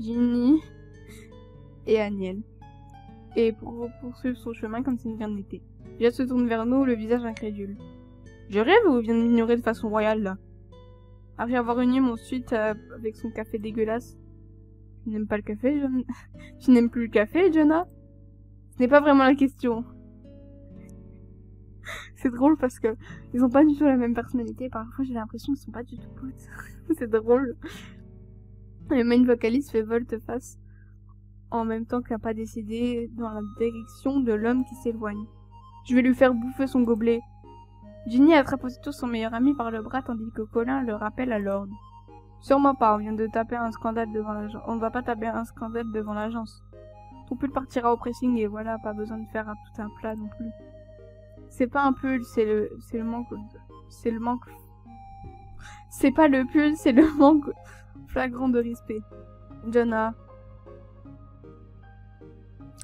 S2: Ginny et Aniel. Et pour poursuivre son chemin comme si rien n'était. Via se tourne vers nous, le visage incrédule. Je rêve ou vient de m'ignorer de façon royale, là Après avoir uni mon suite euh, avec son café dégueulasse. Tu n'aimes pas le café, John Tu n'aimes plus le café, Jonah Ce n'est pas vraiment la question. C'est drôle parce que ils ont pas du tout la même personnalité. Parfois, j'ai l'impression qu'ils sont pas du tout potes. C'est drôle. Le main vocaliste fait volte-face en même temps qu'un pas décidé dans la direction de l'homme qui s'éloigne. Je vais lui faire bouffer son gobelet. Ginny attrape aussitôt son meilleur ami par le bras tandis que Colin le rappelle à l'ordre. Sûrement pas, on vient de taper un scandale devant l'agence. On ne va pas taper un scandale devant l'agence. Ton pull partira au pressing et voilà, pas besoin de faire tout un plat non plus. C'est pas un pull, c'est le, c'est le manque, c'est le manque. C'est pas le pull, c'est le manque flagrant de respect. Jonah.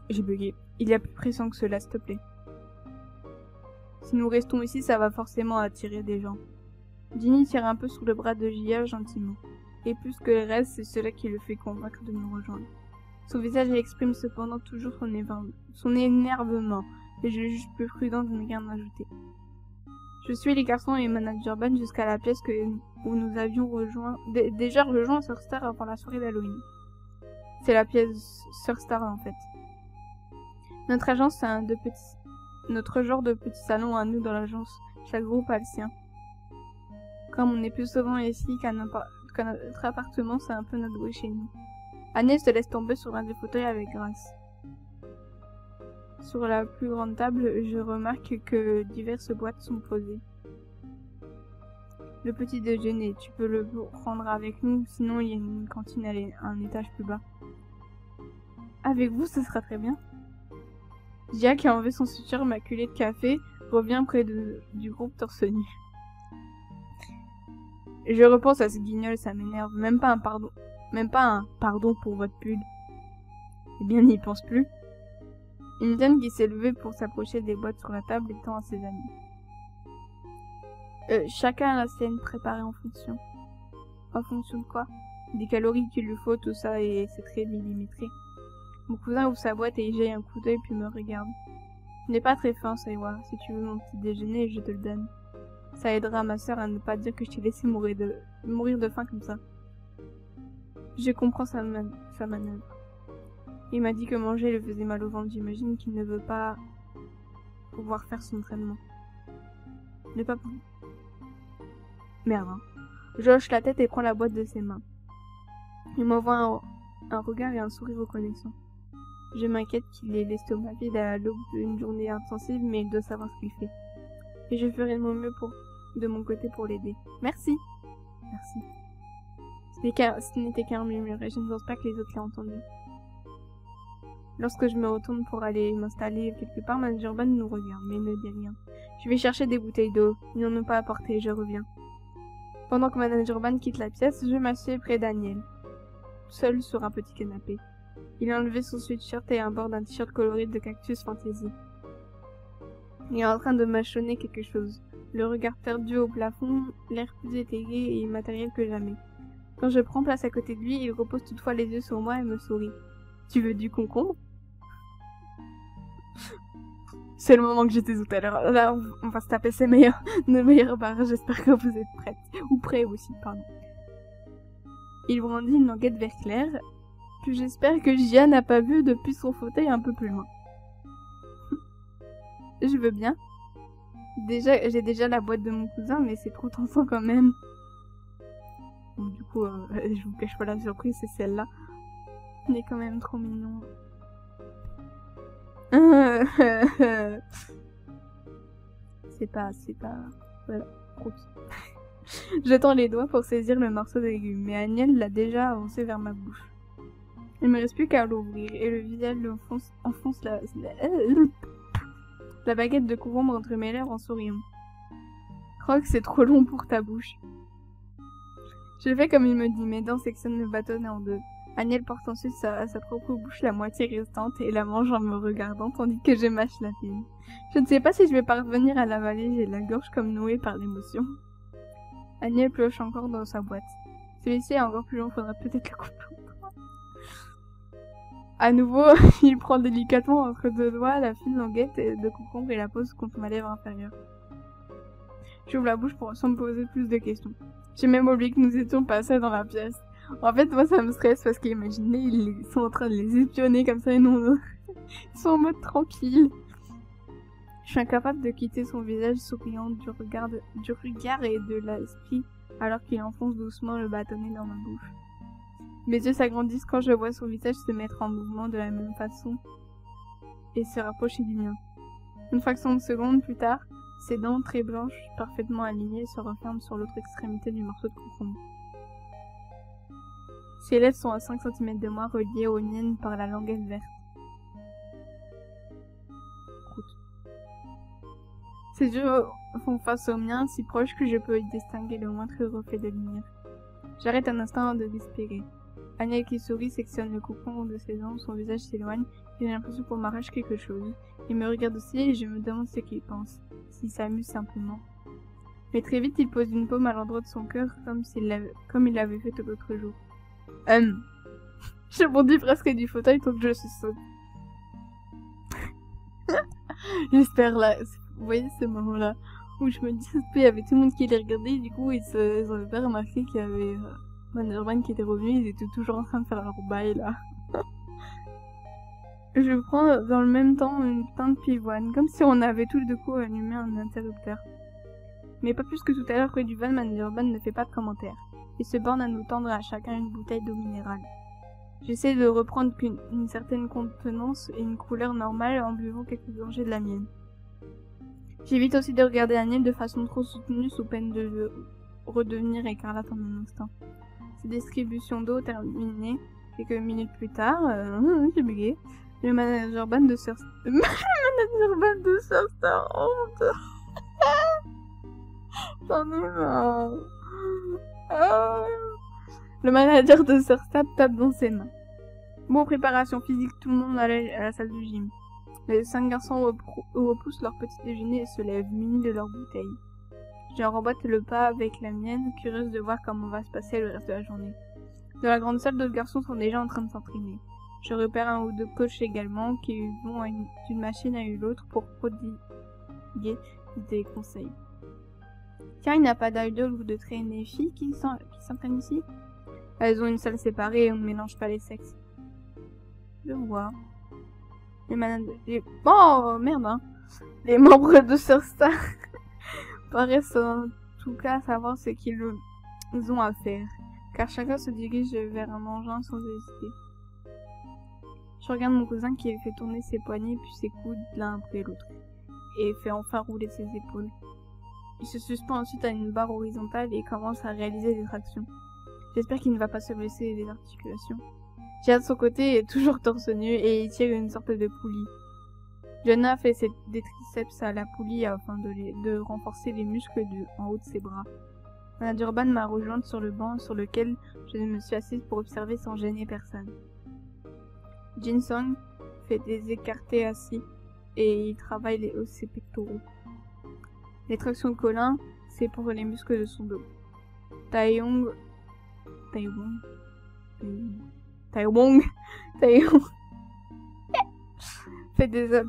S2: J'ai bugué. Il y a plus pressant que cela, s'il te plaît. Si nous restons ici, ça va forcément attirer des gens. Ginny tire un peu sur le bras de Gia gentiment. Et plus que le reste, c'est cela qui le fait convaincre de nous rejoindre. Son visage exprime cependant toujours son, son énervement, et je juge plus prudent de ne rien ajouter. Je suis les garçons et manager Ben jusqu'à la pièce où nous avions rejoint, déjà rejoint Sir Star avant la soirée d'Halloween. C'est la pièce Sir Star en fait. Notre agence, c'est un de petits, notre genre de petit salon à nous dans l'agence. Chaque groupe a le sien. Comme on est plus souvent ici qu'à notre appartement, c'est un peu notre bruit chez nous. Agnès se laisse tomber sur un des fauteuils avec grâce. Sur la plus grande table, je remarque que diverses boîtes sont posées. Le petit déjeuner, tu peux le prendre avec nous, sinon il y a une cantine à un étage plus bas. Avec vous, ce sera très bien. Qui a enlevé son soutien maculé de café, revient près du groupe torse nu. Je repense à ce guignol, ça m'énerve. Même pas un pardon. Même pas un pardon pour votre pull. Eh bien, n'y pense plus. Une dame qui s'est levée pour s'approcher des boîtes sur la table et tend à ses amis. Euh, chacun a la sienne préparée en fonction. En fonction de quoi? Des calories qu'il lui faut, tout ça, et c'est très millimétré. Mon cousin ouvre sa boîte et il jette un coup d'œil puis me regarde. Ce n'est pas très fin, Saiwa. Si tu veux mon petit déjeuner, je te le donne. Ça aidera ma sœur à ne pas dire que je t'ai laissé mourir de, mourir de faim comme ça. Je comprends sa, sa manœuvre. Il m'a dit que manger le faisait mal au ventre. J'imagine qu'il ne veut pas pouvoir faire son entraînement. Ne pas pouvoir. Merde. Hein. La tête et prends la boîte de ses mains. Il m'envoie un, un regard et un sourire reconnaissant. Je m'inquiète qu'il ait l'estomac vide à l'aube d'une journée intensive, mais il doit savoir ce qu'il fait. Et je ferai de mon mieux pour, de mon côté pour l'aider. Merci. Merci. Ce n'était qu'un murmure et je ne pense pas que les autres l'aient entendu. Lorsque je me retourne pour aller m'installer quelque part, Manager Ban nous regarde, mais ne dit rien. Je vais chercher des bouteilles d'eau. Ils n'en ont pas apporté, je reviens. Pendant que Manager Ban quitte la pièce, je m'assieds près d'Aniel, seul sur un petit canapé. Il a enlevé son sweatshirt et un bord d'un t-shirt coloré de cactus fantasy. Il est en train de mâchonner quelque chose, le regard perdu au plafond, l'air plus étayé et immatériel que jamais. Quand je prends place à côté de lui, il repose toutefois les yeux sur moi et me sourit. Tu veux du concombre? C'est le moment que j'étais tout à l'heure. Là, on va se taper ses meilleurs, nos meilleurs barres. J'espère que vous êtes prêtes. Ou prêts aussi, pardon. Il brandit une languette vert clair, que j'espère que Gia n'a pas vu depuis son fauteuil un peu plus loin. Je veux bien. Déjà, j'ai déjà la boîte de mon cousin, mais c'est trop tentant quand même. du coup, euh, je vous cache pas la surprise, c'est celle-là. Il est quand même trop mignon. c'est pas, c'est pas, voilà, Je tends les doigts pour saisir le morceau de légumes, mais Agnel l'a déjà avancé vers ma bouche. Il me reste plus qu'à l'ouvrir, et le visage enfonce, enfonce la, la, baguette de concombre entre mes lèvres en souriant. Croque, c'est trop long pour ta bouche. Je fais comme il me dit, mes dents sectionnent le bâtonnet en deux. Agnel porte ensuite sa, sa propre bouche la moitié restante et la mange en me regardant tandis que je mâche la fine. Je ne sais pas si je vais parvenir à l'avaler, j'ai la gorge comme nouée par l'émotion. Agnel pioche encore dans sa boîte. Celui-ci est encore plus long, faudrait peut-être le couper. À nouveau, il prend délicatement entre deux doigts la fine languette de concombre et la pose contre ma lèvre inférieure. J'ouvre la bouche pour sans me poser plus de questions. J'ai même oublié que nous étions passés dans la pièce. En fait, moi, ça me stresse parce qu'imaginez, ils sont en train de les espionner comme ça et non, ils sont en mode tranquille. Je suis incapable de quitter son visage souriant du regard, regard et de l'esprit alors qu'il enfonce doucement le bâtonnet dans ma bouche. Mes yeux s'agrandissent quand je vois son visage se mettre en mouvement de la même façon et se rapprocher du mien. Une fraction de seconde plus tard, ses dents très blanches, parfaitement alignées, se referment sur l'autre extrémité du morceau de concombre. Ses lèvres sont à 5 cm de moi, reliées aux miennes par la languette verte. Ses yeux font face aux miens, si proches que je peux y distinguer le moindre reflet de lumière. J'arrête un instant de respirer. Agnès qui sourit sectionne le cocon de ses dents, son visage s'éloigne, j'ai l'impression qu'on m'arrache quelque chose. Il me regarde aussi et je me demande ce qu'il pense, s'il s'amuse simplement. Mais très vite, il pose une paume à l'endroit de son cœur, comme, l'avait- comme il l'avait fait l'autre jour. Hum. Je bondis presque du fauteuil tant que je saute. J'espère là. Vous voyez ce moment-là où je me dis, il y avait tout le monde qui les regardait, du coup, ils se- ils avaient pas remarqué qu'il y avait euh, qui était revenu, ils étaient toujours en train de faire leur bail là. je prends dans le même temps une putain de pivoine, comme si on avait tous les deux coups allumé un interrupteur. Mais pas plus que tout à l'heure près du van, Manderman ne fait pas de commentaires. Il se borne à nous tendre à chacun une bouteille d'eau minérale. J'essaie de reprendre une certaine contenance et une couleur normale en buvant quelques gorgées de la mienne. J'évite aussi de regarder Daniel de façon trop soutenue sous peine de redevenir écarlate en un instant. Cette distribution d'eau terminée, quelques minutes plus tard, euh, j'ai bugué, le manager ban de Sir... Le manager ban de Sir Star honte J'en ai marre Ah. Le manager de Sir Stab tape dans ses mains. Bon, préparation physique, tout le monde allait à la salle du gym. Les cinq garçons repoussent leur petit déjeuner et se lèvent munis de leurs bouteilles. Je remboîte le pas avec la mienne, curieuse de voir comment va se passer le reste de la journée. Dans la grande salle, d'autres garçons sont déjà en train de s'entraîner. Je repère un ou deux coachs également qui vont d'une machine à une autre pour prodiguer des conseils. Tiens, il n'y a pas d'idol ou de traînées filles qui s'en- qui s'entraînent ici? Elles ont une salle séparée et on ne mélange pas les sexes. Je vois. Les les- Oh, merde, hein. Les membres de Sir Star paraissent en tout cas savoir ce qu'ils ont à faire, car chacun se dirige vers un engin sans hésiter. Je regarde mon cousin qui fait tourner ses poignets puis ses coudes l'un après l'autre, et fait enfin rouler ses épaules. Il se suspend ensuite à une barre horizontale et commence à réaliser des tractions. J'espère qu'il ne va pas se blesser les articulations. Jia de son côté est toujours torse nu et il tire une sorte de poulie. Jonah fait ses, des triceps à la poulie afin de, renforcer les muscles en haut de ses bras. Manager Urban m'a rejointe sur le banc sur lequel je me suis assise pour observer sans gêner personne. Jin Song fait des écartés assis et il travaille les, hauts ses pectoraux. Les tractions de Colin, c'est pour les muscles de son dos. Taeyong... Taeyong... Taeyong... Taeyong... Fait des ab-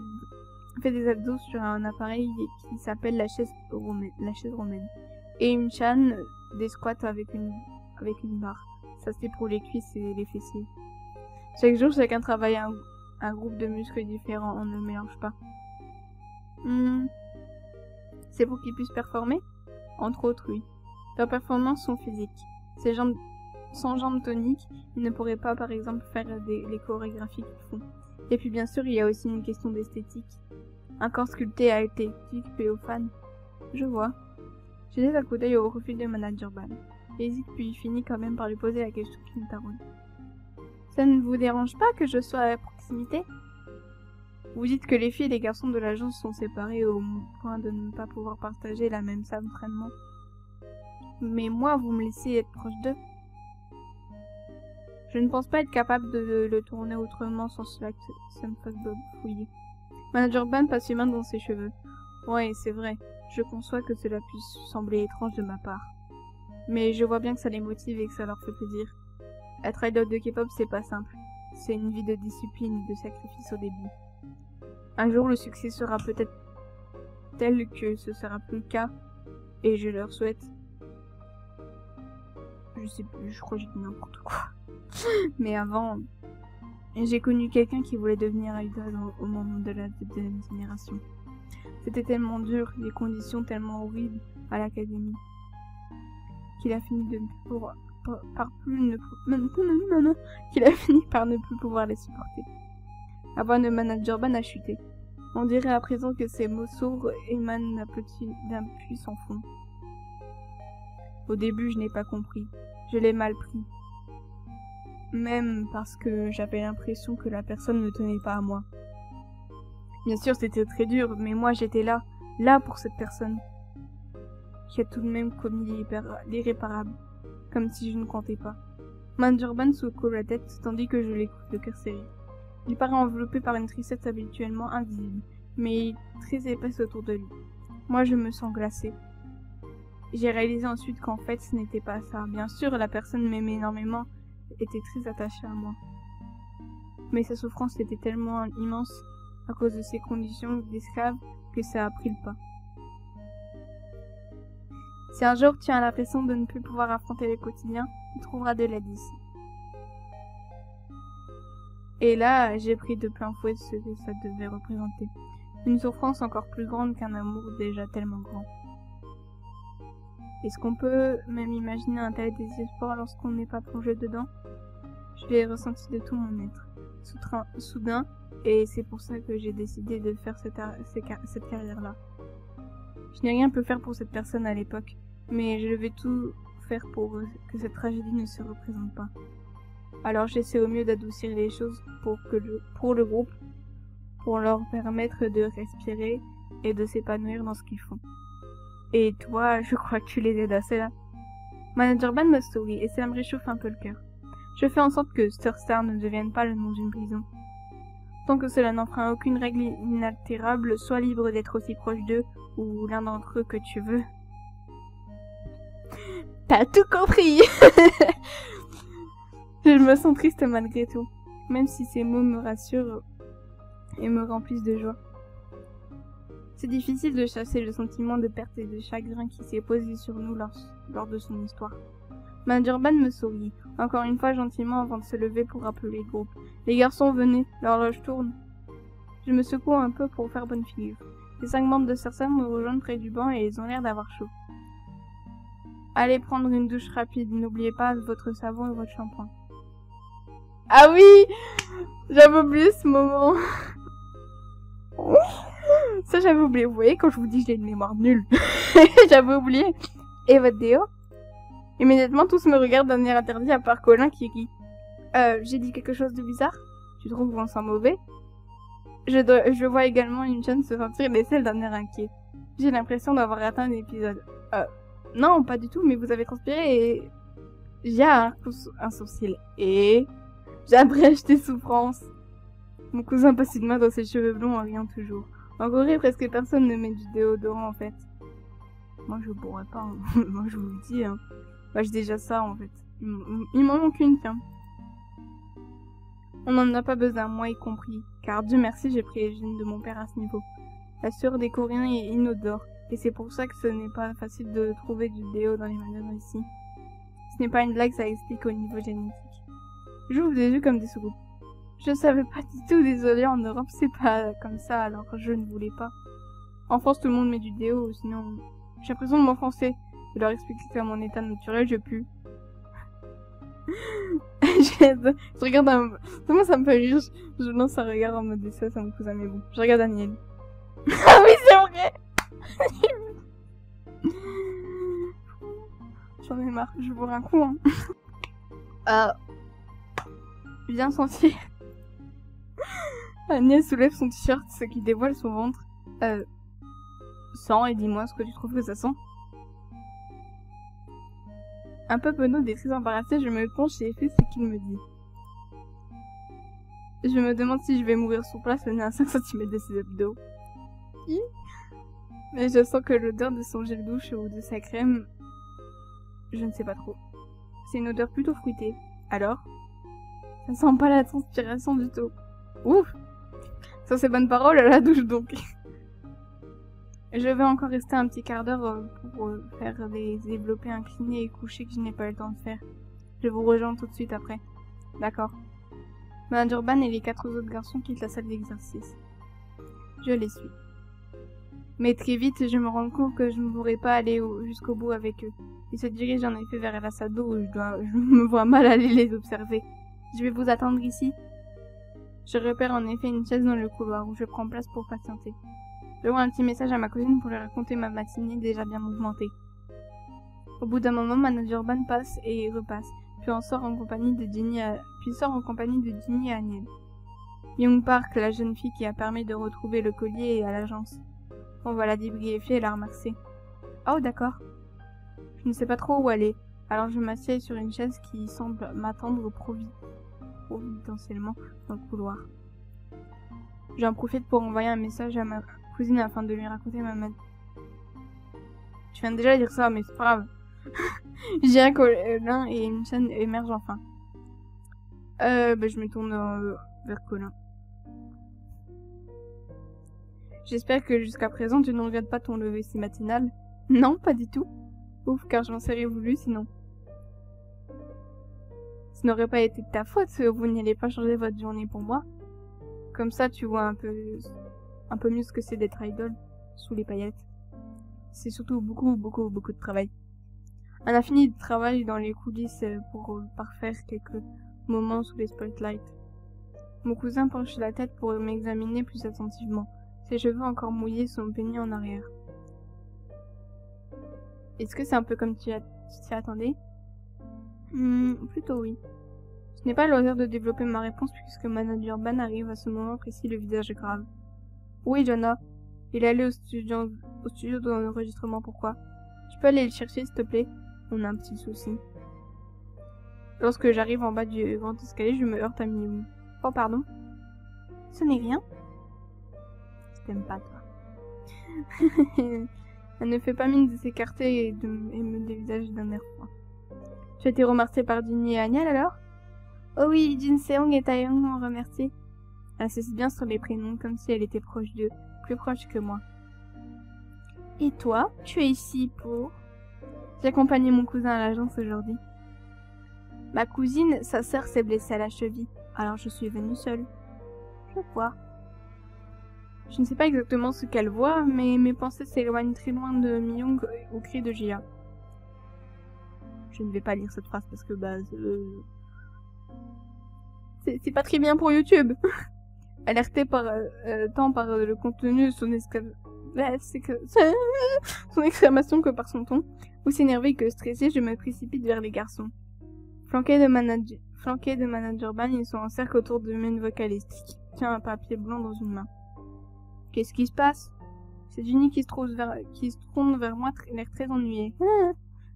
S2: fait des abdos sur un appareil qui s'appelle la chaise romaine, la chaise romaine. Et des squats avec une barre. Ça c'est pour les cuisses et les fessiers. Chaque jour, chacun travaille un, groupe de muscles différents. On ne mélange pas. Hmm. C'est pour qu'ils puissent performer? Entre autres, oui. Leurs performances sont physiques. Ces jambes, sans jambes toniques, ils ne pourraient pas, par exemple, faire les chorégraphies qu'ils font. Et puis, bien sûr, il y a aussi une question d'esthétique. Un corps sculpté a été plaît aux fans. Je vois. Jette un coup d'œil au profil de manager Ban. Hésite puis finit quand même par lui poser la question qui me taronne. Ça ne vous dérange pas que je sois à proximité? Vous dites que les filles et les garçons de l'agence sont séparés au point de ne pas pouvoir partager la même salle d'entraînement. Mais moi, vous me laissez être proche d'eux. Je ne pense pas être capable de le tourner autrement sans cela que ça me fasse fouiller. Manager Ban passe ses mains dans ses cheveux. Ouais, c'est vrai. Je conçois que cela puisse sembler étrange de ma part. Mais je vois bien que ça les motive et que ça leur fait plaisir. Être idol de K-pop, c'est pas simple. C'est une vie de discipline et de sacrifice au début. Un jour, le succès sera peut-être tel que ce sera plus le cas, et je leur souhaite. Je sais plus, je crois que j'ai dit n'importe quoi. Mais avant, j'ai connu quelqu'un qui voulait devenir idol au, moment de la deuxième génération. C'était tellement dur, les conditions tellement horribles à l'académie, qu'il a fini qu'il a fini par ne plus pouvoir les supporter. Voix de manager Ban a chuté. On dirait à présent que ces mots sourds émanent d'un petit, puits sans fond. Au début, je n'ai pas compris. Je l'ai mal pris. Même parce que j'avais l'impression que la personne ne tenait pas à moi. Bien sûr, c'était très dur, mais moi j'étais là, là pour cette personne. Qui a tout de même commis l'irréparable. Comme si je ne comptais pas. Manjurban secoue la tête, tandis que je l'écoute le cœur serré. Il paraît enveloppé par une tristesse habituellement invisible, mais très épaisse autour de lui. Moi, je me sens glacée. j'ai réalisé ensuite qu'en fait ce n'était pas ça. Bien sûr, la personne m'aimait énormément, était très attachée à moi. Mais sa souffrance était tellement immense à cause de ses conditions d'esclave que ça a pris le pas. Si un jour tu as l'impression de ne plus pouvoir affronter le quotidien, tu trouveras de l'aide. Et là, j'ai pris de plein fouet ce que ça devait représenter. Une souffrance encore plus grande qu'un amour déjà tellement grand. Est-ce qu'on peut même imaginer un tel désespoir lorsqu'on n'est pas plongé dedans? Je l'ai ressenti de tout mon être, soudain, et c'est pour ça que j'ai décidé de faire cette, cette carrière-là. Je n'ai rien pu faire pour cette personne à l'époque, mais je vais tout faire pour que cette tragédie ne se représente pas. Alors j'essaie au mieux d'adoucir les choses pour, que le, pour le groupe, pour leur permettre de respirer et de s'épanouir dans ce qu'ils font. Et toi, je crois que tu les aides assez là. Manager Ban me sourit et ça me réchauffe un peu le cœur. Je fais en sorte que Star ne devienne pas le nom d'une prison. Tant que cela n'enfreint aucune règle inaltérable, sois libre d'être aussi proche d'eux ou l'un d'entre eux que tu veux. T'as tout compris Je me sens triste malgré tout, même si ces mots me rassurent et me remplissent de joie. C'est difficile de chasser le sentiment de perte et de chagrin qui s'est posé sur nous lors, de son histoire. Mandurban me sourit, encore une fois gentiment avant de se lever pour appeler le groupe. Les garçons venez, l'horloge tourne. Je me secoue un peu pour faire bonne figure. Les cinq membres de Cersa me rejoignent près du banc et ils ont l'air d'avoir chaud. Allez prendre une douche rapide, n'oubliez pas votre savon et votre shampoing. Ah oui J'avais oublié ce moment. Ça, j'avais oublié. Vous voyez, quand je vous dis que j'ai une mémoire nulle. j'avais oublié. Et votre déo? Immédiatement, tous me regardent d'un air interdit à part Colin qui rit. Euh, j'ai dit quelque chose de bizarre Tu trouves qu'on sent mauvais? Je, je vois également une chaîne se sentir l'aisselle d'un air inquiet. J'ai l'impression d'avoir raté un épisode. Euh, non, pas du tout, mais vous avez transpiré et... J'ai un sourcil. Et... J'abrège tes souffrances. Mon cousin passe une main dans ses cheveux blonds en riant toujours. En Corée, presque personne ne met du déodorant en fait. Moi je pourrais pas, hein. moi je vous le dis. Hein. Moi j'ai déjà ça en fait. Il m'en manque une, tiens. On n'en a pas besoin, moi y compris, car Dieu merci j'ai pris les gènes de mon père à ce niveau. La sueur des Coréens est inodore, et c'est pour ça que ce n'est pas facile de trouver du déo dans les magasins ici. Ce n'est pas une blague, ça explique au niveau génétique. J'ouvre des yeux comme des soucoupes. Je savais pas du tout, désolé, en Europe c'est pas comme ça, alors je ne voulais pas. En France tout le monde met du déo, sinon j'ai l'impression de m'enfoncer. Je leur expliquer que mon état naturel, je pue. je, regarde un... Comment ça me fait rire je, lance un regard en mode décès à mon cousin, mais bon. Je regarde Daniel. ah oui, c'est vrai J'en ai marre, je bourre un coup, hein. euh... Bien senti. Agnès soulève son t-shirt, ce qui dévoile son ventre. Euh... Sens et dis-moi ce que tu trouves que ça sent. Un peu penaud et très embarrassé, je me penche et fais ce qu'il me dit. Je me demande si je vais mourir sur place, le nez à 5 cm de ses abdos. Mais je sens que l'odeur de son gel douche ou de sa crème, je ne sais pas trop. C'est une odeur plutôt fruitée. Alors? Ça sent pas la transpiration du tout. Ouf Sur ces bonnes paroles, à la douche donc. je vais encore rester un petit quart d'heure euh, pour euh, faire des développés inclinés et couchés que je n'ai pas le temps de faire. Je vous rejoins tout de suite après. D'accord. Madame Urban et les quatre autres garçons quittent la salle d'exercice. Je les suis. Mais très vite, je me rends compte que je ne pourrai pas aller jusqu'au bout avec eux. Ils se dirigent en effet vers la salle d'eau où je, dois, je me vois mal aller les observer. Je vais vous attendre ici. Je repère en effet une chaise dans le couloir où je prends place pour patienter. Je vois un petit message à ma cousine pour lui raconter ma matinée déjà bien mouvementée. Au bout d'un moment, Urban passe et repasse, puis on sort en compagnie de Ginny, puis sort en compagnie de Ginny et Aniel. Young Park, la jeune fille qui a permis de retrouver le collier, est à l'agence. On va la débriefer et la remercier. Oh, d'accord. Je ne sais pas trop où aller, alors je m'assieds sur une chaise qui semble m'attendre providentiellement dans le couloir. J'en profite pour envoyer un message à ma cousine afin de lui raconter ma Tu viens déjà dire ça, mais c'est pas grave. Dirais Colin et une scène émerge enfin. Euh, bah, je me tourne euh, vers Colin. J'espère que jusqu'à présent tu ne regrettes pas ton lever si matinal. Non, pas du tout. Ouf, car je m'en serais voulu sinon. Ce n'aurait pas été de ta faute, vous n'allez pas changer votre journée pour moi. Comme ça, tu vois un peu, un peu mieux ce que c'est d'être idol, sous les paillettes. C'est surtout beaucoup, beaucoup, beaucoup de travail. Un infini de travail dans les coulisses pour parfaire quelques moments sous les spotlights. Mon cousin penche la tête pour m'examiner plus attentivement. Ses cheveux encore mouillés sont peignés en arrière. Est-ce que c'est un peu comme tu t'y attendais? Hmm, Plutôt oui. Ce n'est pas le hasard de développer ma réponse puisque manager Ban arrive à ce moment précis le visage grave. Oui, Jonah. Il est allé au studio, au studio d'enregistrement, pourquoi? Tu peux aller le chercher, s'il te plaît? On a un petit souci. Lorsque j'arrive en bas du grand escalier, je me heurte à Miou. Oh, pardon? Ce n'est rien Je t'aime pas, toi. Elle ne fait pas mine de s'écarter et, de, me dévisage d'un air froid. Tu as été remercié par Dini et Agnel alors? Oh oui, Jin Seong et Taeyong m'ont remercié. Elle se bien sur les prénoms comme si elle était proche d'eux, plus proche que moi. Et toi, tu es ici pour? J'ai accompagné mon cousin à l'agence aujourd'hui. Ma cousine, sa sœur s'est blessée à la cheville, alors je suis venue seule. Je vois. Je ne sais pas exactement ce qu'elle voit, mais mes pensées s'éloignent très loin de Myung au cri de Jia. Je ne vais pas lire cette phrase parce que, bah, euh, c'est pas très bien pour YouTube. Alerté par, euh, euh, tant par le contenu son, son exclamation que par son ton, aussi énervé que stressé, je me précipite vers les garçons. Flanqués de manager, flanqués de manager ban, ils sont en cercle autour de main vocaliste qui tient un papier blanc dans une main. Qu'est-ce qui se passe? C'est Ginny qui se, trouve vers, qui se tourne vers moi, l'air très ennuyé.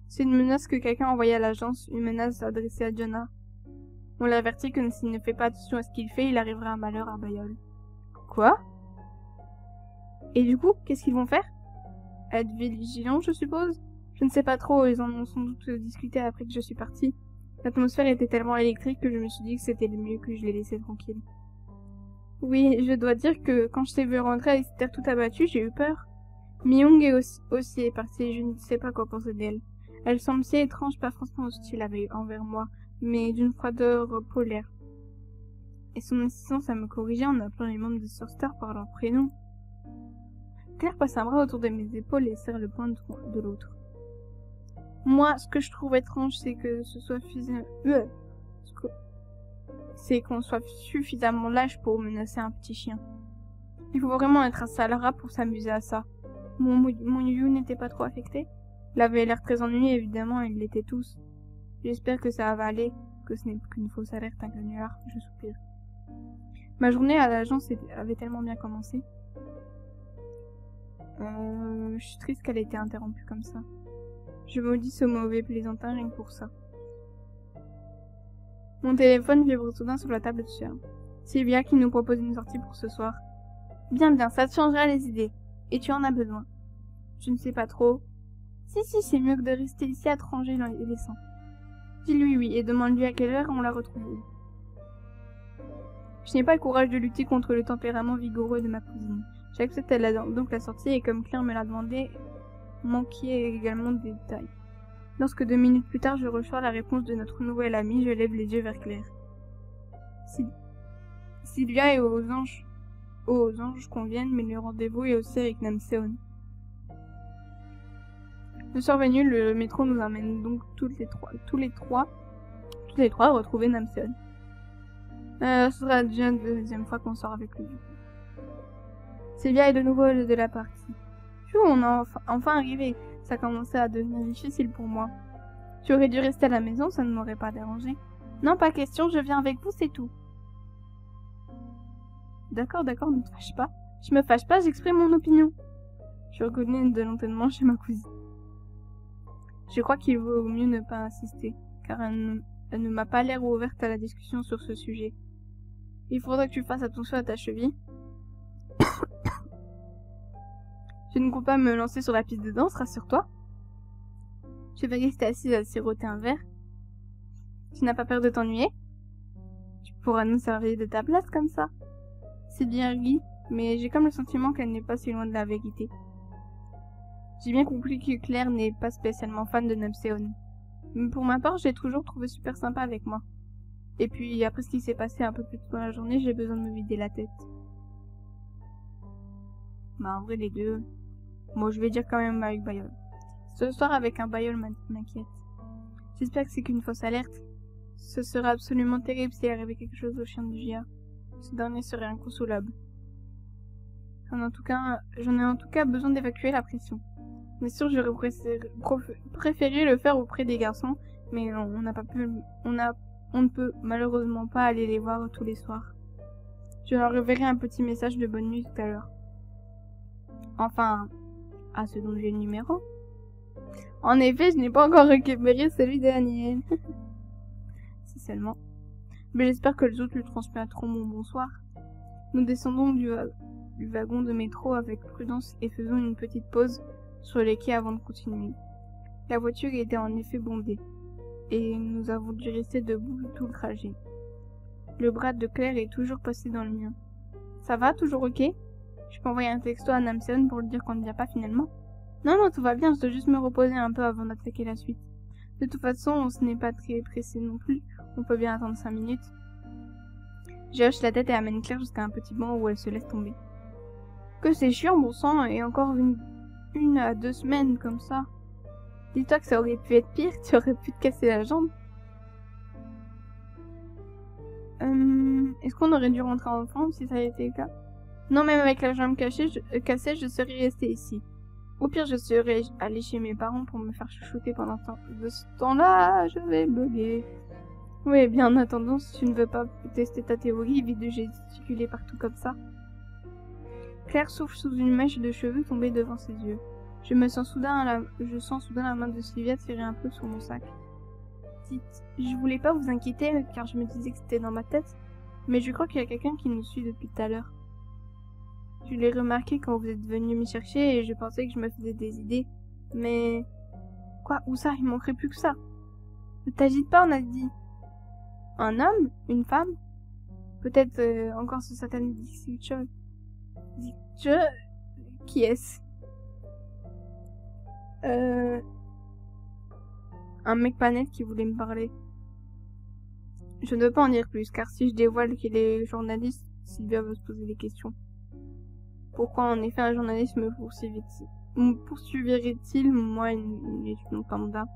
S2: C'est une menace que quelqu'un a envoyée à l'agence, une menace adressée à Jonah. On l'avertit que s'il ne fait pas attention à ce qu'il fait, il arrivera un malheur à Bayol. Quoi? Et du coup, qu'est-ce qu'ils vont faire? Être vigilants, je suppose? Je ne sais pas trop, ils en ont sans doute discuté après que je suis partie. L'atmosphère était tellement électrique que je me suis dit que c'était le mieux que je les laissais tranquilles. Oui, je dois dire que quand je t'ai vu rentrer à terre tout abattue, j'ai eu peur. Myung est aussi, aussi est partie, je ne sais pas quoi penser d'elle. Elle semble si étrange, pas franchement hostile envers moi, mais d'une froideur polaire. Et son insistance à me corriger en appelant les membres de Surstar par leur prénom. Claire passe un bras autour de mes épaules et serre le poing de l'autre. Moi, ce que je trouve étrange, c'est que ce soit euh, c'est qu'on soit suffisamment lâche pour menacer un petit chien. Il faut vraiment être un sale rat pour s'amuser à ça. Mon, mon n'était pas trop affecté Il avait l'air très ennuyé, évidemment, ils l'étaient tous. J'espère que ça va aller, que ce n'est qu'une fausse alerte, un canular, je soupire. Ma journée à l'agence avait tellement bien commencé. Euh, je suis triste qu'elle ait été interrompue comme ça. Je maudis ce mauvais plaisantin rien que pour ça. Mon téléphone vibre soudain sur la table de chien. Sylvia qui nous propose une sortie pour ce soir. Bien bien, ça te changera les idées. Et tu en as besoin. Je ne sais pas trop. Si si, c'est mieux que de rester ici à ranger les laissant. Dis-lui oui et demande-lui à quelle heure on la retrouve. Je n'ai pas le courage de lutter contre le tempérament vigoureux de ma cousine. J'accepte donc la sortie et comme Claire me l'a demandé, manquait également des détails. Lorsque deux minutes plus tard je reçois la réponse de notre nouvelle amie, je lève les yeux vers Claire. Sylvia et aux anges, aux anges conviennent, mais le rendez-vous est aussi avec Namseon. Le soir venu, le métro nous amène donc toutes les trois, tous les trois, tous les trois à retrouver Namseon. Euh, ce sera déjà la deuxième fois qu'on sort avec lui. Sylvia est de nouveau de la partie. Chou, on est enfin, arrivé. Ça commençait à devenir difficile pour moi. Tu aurais dû rester à la maison, ça ne m'aurait pas dérangé. Non, pas question, je viens avec vous, c'est tout. D'accord, d'accord, ne te fâche pas. Je me fâche pas, j'exprime mon opinion. Je reconnais de l'entraînement chez ma cousine. Je crois qu'il vaut mieux ne pas insister, car elle ne, m'a pas l'air ouverte à la discussion sur ce sujet. Il faudra que tu fasses attention à ta cheville. je ne compte pas me lancer sur la piste de danse, rassure-toi. Je vais rester assise à siroter un verre. Tu n'as pas peur de t'ennuyer? Tu pourras nous servir de ta place comme ça. C'est bien oui, mais j'ai comme le sentiment qu'elle n'est pas si loin de la vérité. J'ai bien compris que Claire n'est pas spécialement fan de Napséon. Mais pour ma part, j'ai toujours trouvé super sympa avec moi. Et puis, après ce qui s'est passé un peu plus tôt dans la journée, j'ai besoin de me vider la tête. Bah, en vrai, les deux. Bon, je vais dire quand même avec Bayol. Ce soir, avec un Bayol m'inquiète. J'espère que c'est qu'une fausse alerte. Ce serait absolument terrible s'il arrivait quelque chose au chien de Gia. Ce dernier serait inconsolable. En tout cas, j'en ai en tout cas besoin d'évacuer la pression. Bien sûr, j'aurais préféré le faire auprès des garçons, mais on n'a pas pu, on a, on ne peut malheureusement pas aller les voir tous les soirs. Je leur enverrai un petit message de bonne nuit tout à l'heure. Enfin, à ce dont j'ai le numéro. En effet, je n'ai pas encore récupéré celui d'Aniel. si seulement. Mais j'espère que les autres lui transmettront mon bonsoir. Nous descendons du wagon de métro avec prudence et faisons une petite pause sur les quais avant de continuer. La voiture était en effet bondée, et nous avons dû rester debout tout le trajet. Le bras de Claire est toujours passé dans le mien. Ça va, toujours ok? Je peux envoyer un texto à Namsen pour lui dire qu'on ne vient pas finalement? Non, non, tout va bien, je dois juste me reposer un peu avant d'attaquer la suite. De toute façon, on ce n'est pas très pressé non plus, on peut bien attendre cinq minutes. Je hoche la tête et amène Claire jusqu'à un petit banc où elle se laisse tomber. Que c'est chiant, bon sang, et encore une une à deux semaines comme ça. Dis-toi que ça aurait pu être pire, tu aurais pu te casser la jambe. Euh, Est-ce qu'on aurait dû rentrer en France si ça avait été le cas? Non, même avec la jambe cachée, je, euh, cassée, je serais restée ici. Au pire, je serais allée chez mes parents pour me faire chuchoter pendant ce temps-là. Je vais bugger. Oui, bien en attendant, si tu ne veux pas tester ta théorie, évite de gesticuler partout comme ça. Claire souffle sous une mèche de cheveux tombée devant ses yeux. Je me sens soudain la... je sens soudain la main de Sylvia tirer un peu sur mon sac. Dites, je voulais pas vous inquiéter car je me disais que c'était dans ma tête, mais je crois qu'il y a quelqu'un qui nous suit depuis tout à l'heure. Je l'ai remarqué quand vous êtes venu me chercher et je pensais que je me faisais des idées. Mais... Quoi Où ça? Il manquerait plus que ça. Ne t'agite pas, on a dit. Un homme? Une femme? Peut-être euh, encore ce satanique chose. Je... Qui est-ce? Euh... Un mec pas net qui voulait me parler. Je ne veux pas en dire plus, car si je dévoile qu'il est journaliste, Sylvia va se poser des questions. Pourquoi en effet un journaliste me poursuivrait-il, moi, une, étudiante lambda?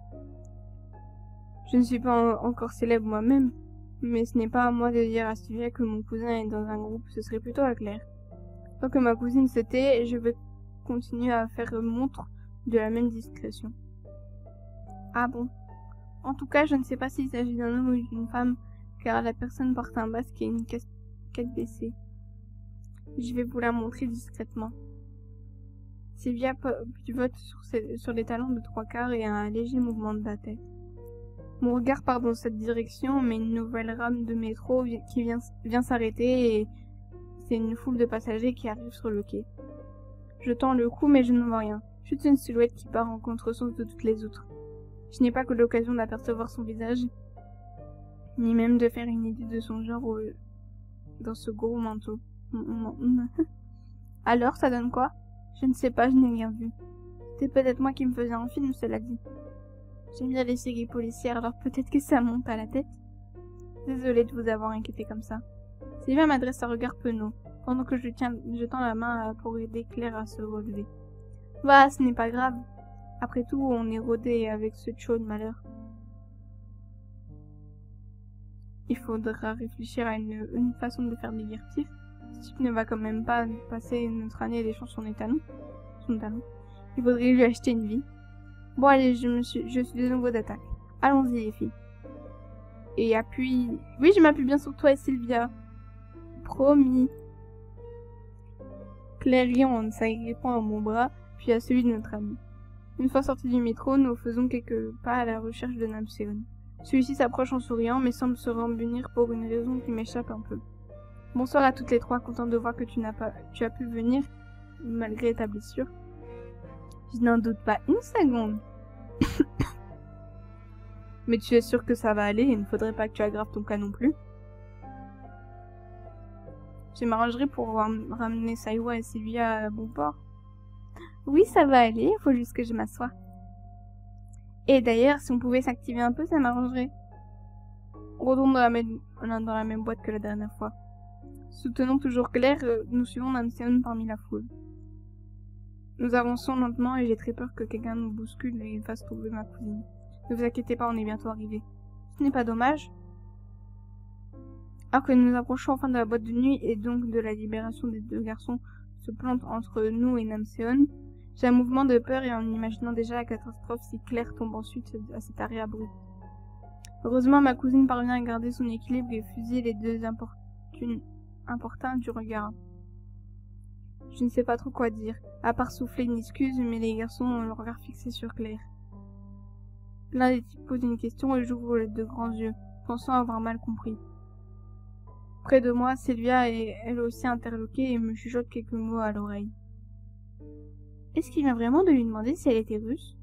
S2: Je ne suis pas encore célèbre moi-même, mais ce n'est pas à moi de dire à Sylvia que mon cousin est dans un groupe, ce serait plutôt à Claire. Tant que ma cousine s'était, je vais continuer à faire montre de la même discrétion. Ah bon? En tout cas, je ne sais pas s'il s'agit d'un homme ou d'une femme, car la personne porte un masque et une casquette baissée. Je vais vous la montrer discrètement. Sylvia pivote sur, sur les talons de trois quarts et a un léger mouvement de la tête. Mon regard part dans cette direction, mais une nouvelle rame de métro qui vient, vient s'arrêter et c'est une foule de passagers qui arrivent sur le quai. Je tends le cou, mais je ne vois rien. Juste une silhouette qui part en contresens de toutes les autres. Je n'ai pas que l'occasion d'apercevoir son visage, ni même de faire une idée de son genre dans ce gros manteau. Alors, ça donne quoi? Je ne sais pas, je n'ai rien vu. C'est peut-être moi qui me faisais un film, cela dit. J'aime bien les séries policières, alors peut-être que ça monte à la tête. Désolée de vous avoir inquiété comme ça. Sylvain m'adresse un regard penaud, pendant que je, tiens, je tends la main pour aider Claire à se relever. Va, ce n'est pas grave. Après tout, on est rodé avec ce chaud malheur. Il faudra réfléchir à une, façon de faire divertir. Ce type ne va quand même pas passer notre année des chansons son talons. Son talon. Il faudrait lui acheter une vie. Bon allez, je, me suis, je suis de nouveau d'attaque. Allons-y les filles. Et appuie... Oui, je m'appuie bien sur toi Sylvia. Promis. En s'agrippant à mon bras, puis à celui de notre ami. Une fois sortis du métro, nous faisons quelques pas à la recherche de Napséon. Celui-ci s'approche en souriant, mais semble se rembunir pour une raison qui m'échappe un peu. Bonsoir à toutes les trois, content de voir que tu n'as pas, tu as pu venir, malgré ta blessure. Je n'en doute pas une seconde. Mais tu es sûr que ça va aller, il ne faudrait pas que tu aggraves ton cas non plus. Je m'arrangerai pour ramener Saiwa et Sylvia à bon port. Oui, ça va aller, il faut juste que je m'assoie. Et d'ailleurs, si on pouvait s'activer un peu, ça m'arrangerait. Retourne dans la, même, dans la même boîte que la dernière fois. Soutenons toujours Claire, euh, nous suivons Namseon parmi la foule. Nous avançons lentement et j'ai très peur que quelqu'un nous bouscule et fasse tomber ma cousine. Ne vous inquiétez pas, on est bientôt arrivé. Ce n'est pas dommage. Alors que nous approchons enfin de la boîte de nuit et donc de la libération des deux garçons se plante entre nous et Namseon, j'ai un mouvement de peur et en imaginant déjà la catastrophe si Claire tombe ensuite à cet arrêt abrupt. Heureusement, ma cousine parvient à garder son équilibre et fusiller les deux importuns du regard. Je ne sais pas trop quoi dire, à part souffler une excuse, mais les garçons ont le regard fixé sur Claire. L'un des types pose une question et j'ouvre les deux grands yeux, pensant avoir mal compris. Près de moi, Sylvia est elle aussi interloquée et me chuchote quelques mots à l'oreille. Est-ce qu'il vient vraiment de lui demander si elle était russe?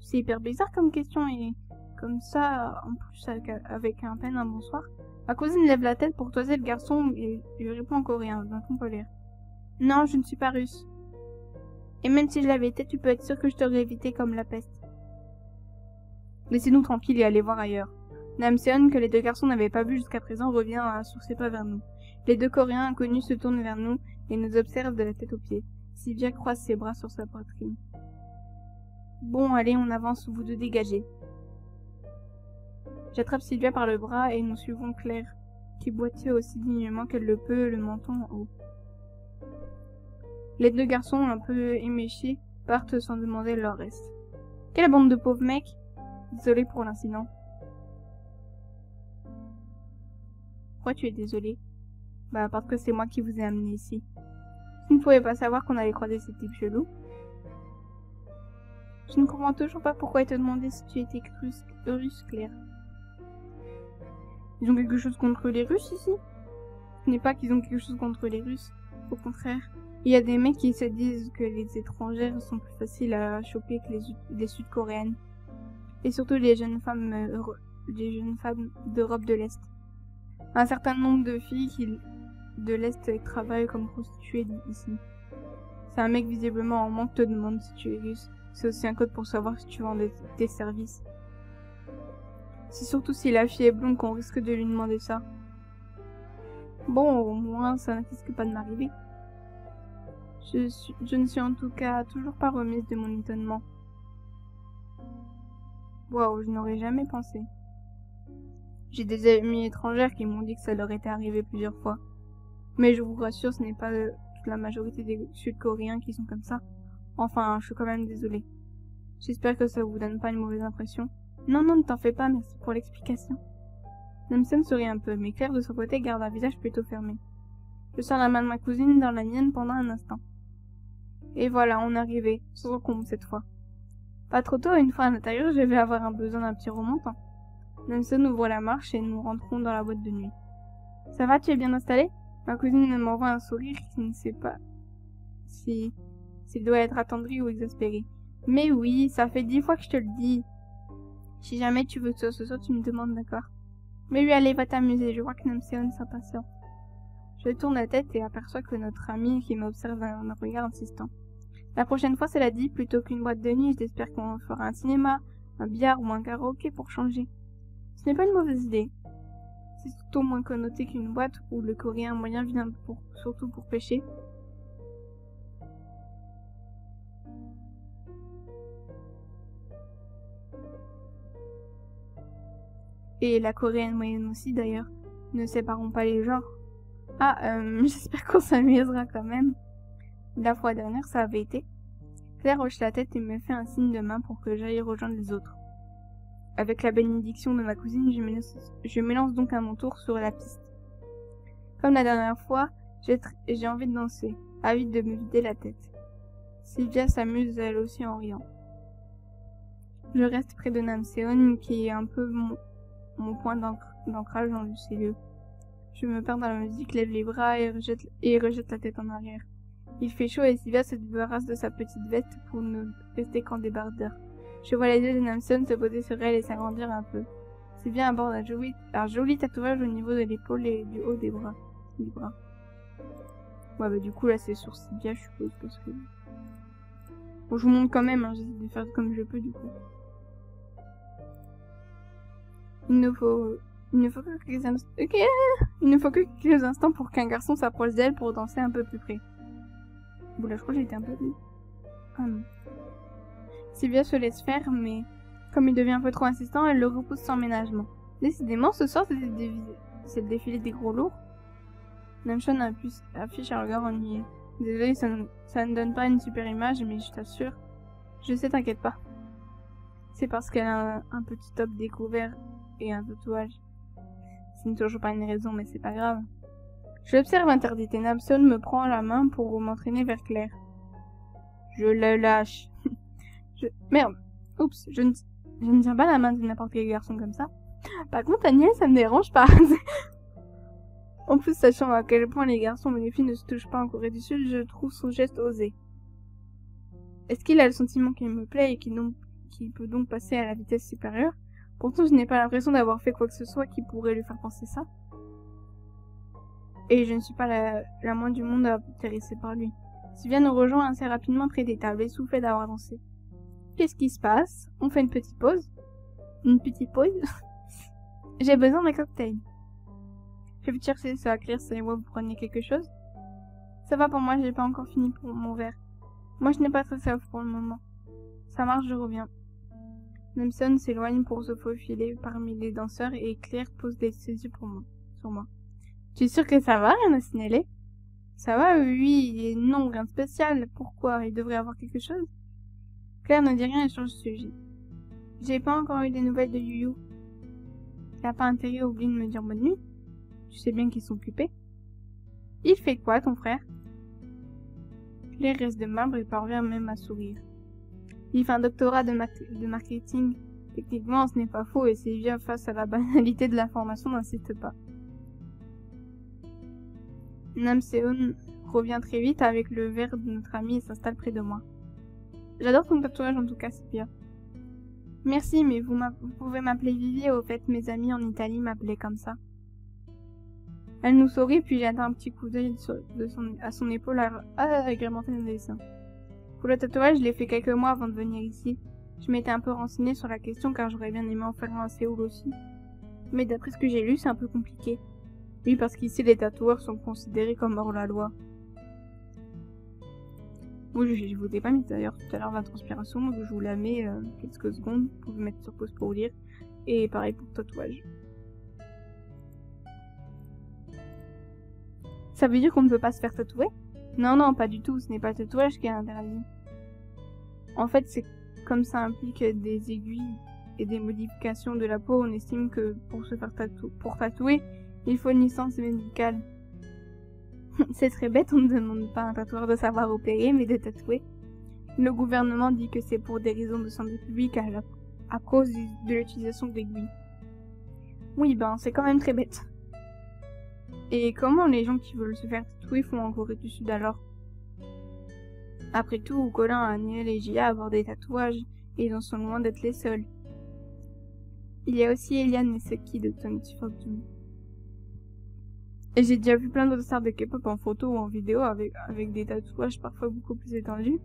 S2: C'est hyper bizarre comme question et comme ça, en plus avec, un peine un bonsoir. Ma cousine lève la tête pour toiser le garçon et lui répond en coréen d'un ton polaire. Non, je ne suis pas russe. Et même si je l'avais été, tu peux être sûr que je t'aurais évité comme la peste. Laissez-nous tranquilles et allez voir ailleurs. Namseon, que les deux garçons n'avaient pas vu jusqu'à présent, revient sur ses pas vers nous. Les deux Coréens inconnus se tournent vers nous et nous observent de la tête aux pieds. Sylvia croise ses bras sur sa poitrine. Bon, allez, on avance, vous deux dégagez. J'attrape Sylvia par le bras et nous suivons Claire, qui boitait aussi dignement qu'elle le peut, le menton en haut. Les deux garçons, un peu éméchés, partent sans demander leur reste. Quelle bande de pauvres mecs Désolé pour l'incident. Pourquoi tu es désolé Bah parce que c'est moi qui vous ai amené ici. Vous ne pouvez pas savoir qu'on allait croiser ces types chelous. Je ne comprends toujours pas pourquoi ils te demandaient si tu étais russe, russe Claire. Ils ont quelque chose contre les Russes ici? Ce n'est pas qu'ils ont quelque chose contre les Russes. Au contraire, il y a des mecs qui se disent que les étrangères sont plus faciles à choper que les, Sud-Coréennes. Et surtout les jeunes femmes, euh, les jeunes femmes d'Europe de l'Est. Un certain nombre de filles de l'Est travaillent comme prostituées ici. C'est un mec visiblement en manque te demande si tu es russe. C'est aussi un code pour savoir si tu vends des services. C'est surtout si la fille est blonde qu'on risque de lui demander ça. Bon, au moins, ça ne risque pas de m'arriver. Je ne suis en tout cas toujours pas remise de mon étonnement. Waouh, je n'aurais jamais pensé. J'ai des amis étrangères qui m'ont dit que ça leur était arrivé plusieurs fois. Mais je vous rassure, ce n'est pas toute la majorité des Sud-Coréens qui sont comme ça. Enfin, je suis quand même désolée. J'espère que ça vous donne pas une mauvaise impression. Non, non, ne t'en fais pas, merci pour l'explication. Namsen sourit un peu, mais Claire de son côté garde un visage plutôt fermé. Je sens la main de ma cousine dans la mienne pendant un instant. Et voilà, on est arrivé, sans encombre cette fois. Pas trop tôt, une fois à l'intérieur, je vais avoir un besoin d'un petit remontant. Namsen ouvre la marche et nous rentrons dans la boîte de nuit. Ça va, tu es bien installé? Ma cousine m'envoie un sourire qui ne sait pas si s'il doit être attendri ou exaspéré. Mais oui, ça fait dix fois que je te le dis. Si jamais tu veux que ce soit, tu me demandes, d'accord? Mais lui, allez, va t'amuser, je vois que Namseon s'impatiente. Je tourne la tête et aperçois que notre ami qui m'observe un regard insistant. La prochaine fois, cela dit, plutôt qu'une boîte de nuit, j'espère qu'on fera un cinéma, un billard ou un karaoké pour changer. Ce n'est pas une mauvaise idée. C'est surtout moins connoté qu'une boîte où le coréen moyen vient surtout pour pêcher. et la coréenne moyenne aussi d'ailleurs. Ne séparons pas les genres. Ah, euh, j'espère qu'on s'amusera quand même. La fois dernière, ça avait été. Claire hoche la tête et me fait un signe de main pour que j'aille rejoindre les autres. Avec la bénédiction de ma cousine, je m'élance donc à mon tour sur la piste. Comme la dernière fois, j'ai envie de danser, avide de me vider la tête. Sylvia s'amuse elle aussi en riant. Je reste près de Namseon, qui est un peu mon, point d'ancrage dans le ciel. Je me perds dans la musique, lève les bras et rejette la tête en arrière. Il fait chaud et Sylvia se débarrasse de sa petite veste pour ne rester qu'en débardeur. Je vois les yeux de Namson se poser sur elle et s'agrandir un peu. Sylvia aborde un joli, un joli tatouage au niveau de l'épaule et du haut des bras. Du bras. Ouais, bah du coup, là, c'est sur Sylvia, je suppose, parce que... Bon, je vous montre quand même, hein, j'essaie de faire comme je peux, du coup. Il nous faut... Il ne faut que quelques instants... Il ne faut que quelques instants pour qu'un garçon s'approche d'elle pour danser un peu plus près. Là, je crois que j'ai été un peu... Ah non. Sylvia se laisse faire, mais comme il devient un peu trop insistant, elle le repousse sans ménagement. Décidément, ce soir, c'est le défilé des gros lourds. Namshon affiche un regard ennuyé. Désolé, ça, ça, ne donne pas une super image, mais je t'assure. Je sais, t'inquiète pas. C'est parce qu'elle a un, petit top découvert et un tatouage. Ce n'est toujours pas une raison, mais c'est pas grave. Je interdite et Namson me prend la main pour m'entraîner vers Claire. Je le lâche. je... Merde. Oups, je ne... tiens pas la main de n'importe quel garçon comme ça. Par contre, Agnès, ça me dérange pas. En plus, sachant à quel point les garçons et les filles ne se touchent pas en Corée du Sud, je trouve son geste osé. Est-ce qu'il a le sentiment qu'il me plaît et qu'il peut donc passer à la vitesse supérieure? Pourtant, je n'ai pas l'impression d'avoir fait quoi que ce soit qui pourrait lui faire penser ça. Et je ne suis pas la, la moindre du monde intéressée par lui. Sylvia nous rejoint assez rapidement près des tables, essoufflée d'avoir dansé. Qu'est-ce qui se passe? On fait une petite pause Une petite pause? J'ai besoin d'un cocktail. Je vais chercher ça à clair, c'est vous prenez quelque chose Ça va pour moi, j'ai pas encore fini pour mon verre. Moi, je n'ai pas très soif pour le moment. Ça marche, je reviens. Nemson s'éloigne pour se faufiler parmi les danseurs et Claire pose des yeux pour moi, sur moi. Tu es sûr que ça va, rien à signaler Ça va, oui, et non, rien de spécial. Pourquoi? Il devrait avoir quelque chose? Claire ne dit rien et change de sujet. J'ai pas encore eu des nouvelles de Yuyu. Il n'a pas intérêt à oublier de me dire bonne nuit tu sais bien qu'ils sont occupés. Il fait quoi, ton frère? Claire reste de marbre et parvient même à sourire. Il fait un doctorat de, marketing. Techniquement, ce n'est pas faux et Sylvia, face à la banalité de l'information, n'insiste pas. Namseon revient très vite avec le verre de notre ami et s'installe près de moi. J'adore ton tatouage en tout cas, Sylvia. Merci, mais vous, pouvez m'appeler Vivi, au fait, mes amis en Italie m'appelaient comme ça. Elle nous sourit, puis jette un petit coup d'œil à son épaule à, agrémenter nos dessins. Pour le tatouage, je l'ai fait quelques mois avant de venir ici. Je m'étais un peu renseignée sur la question car j'aurais bien aimé en faire un à Séoul aussi. Mais d'après ce que j'ai lu, c'est un peu compliqué. Oui, parce qu'ici les tatoueurs sont considérés comme hors la loi. Oui, je, vous ai pas mis d'ailleurs tout à l'heure la transpiration, donc je vous la mets euh, quelques secondes. Vous pouvez mettre sur pause pour lire. Et pareil pour tatouage. Ça veut dire qu'on ne peut pas se faire tatouer? Non, non, pas du tout, ce n'est pas le tatouage qui est interdit. En fait, c'est comme ça implique des aiguilles et des modifications de la peau, on estime que pour se faire tatouer, pour tatouer, il faut une licence médicale. c'est très bête, on ne demande pas à un tatoueur de savoir opérer, mais de tatouer. Le gouvernement dit que c'est pour des raisons de santé publique à, cause de l'utilisation d'aiguilles. Oui, ben, c'est quand même très bête. Et comment les gens qui veulent se faire tatouer font en Corée du Sud alors? Après tout, Colin, Aniel et Gia avoir des tatouages et ils en sont loin d'être les seuls. Il y a aussi Eliane et Seki de Fortune. Et j'ai déjà vu plein d'autres stars de K-pop en photo ou en vidéo avec, des tatouages parfois beaucoup plus étendus.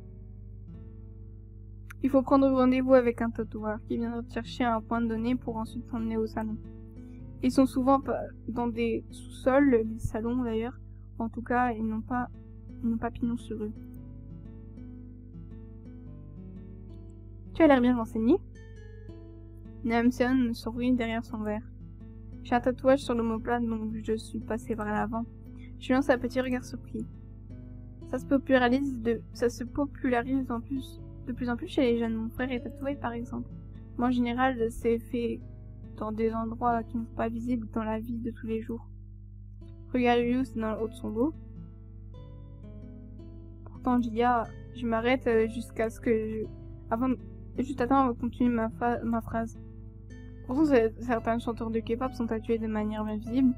S2: Il faut prendre rendez-vous avec un tatoueur qui viendra te chercher à un point donné pour ensuite t'emmener au salon. Ils sont souvent dans des sous-sols, des salons d'ailleurs. En tout cas, ils n'ont pas, pas pignon sur eux. Tu as l'air bien renseigné. Namseon sourit derrière son verre. J'ai un tatouage sur l'omoplate, donc je suis passé par l'avant. Je lance un petit regard surpris. Ça se popularise de, ça se popularise en plus, de plus en plus chez les jeunes. Mon frère est tatoué, par exemple. Moi, en général, c'est fait dans des endroits qui ne sont pas visibles dans la vie de tous les jours. Regarde c'est dans le haut de son dos. Pourtant, Gia, je m'arrête euh, jusqu'à ce que je... Avant... Juste attends, on va continuer ma phrase. Pourtant, certains chanteurs de K-pop sont tatoués de manière visible.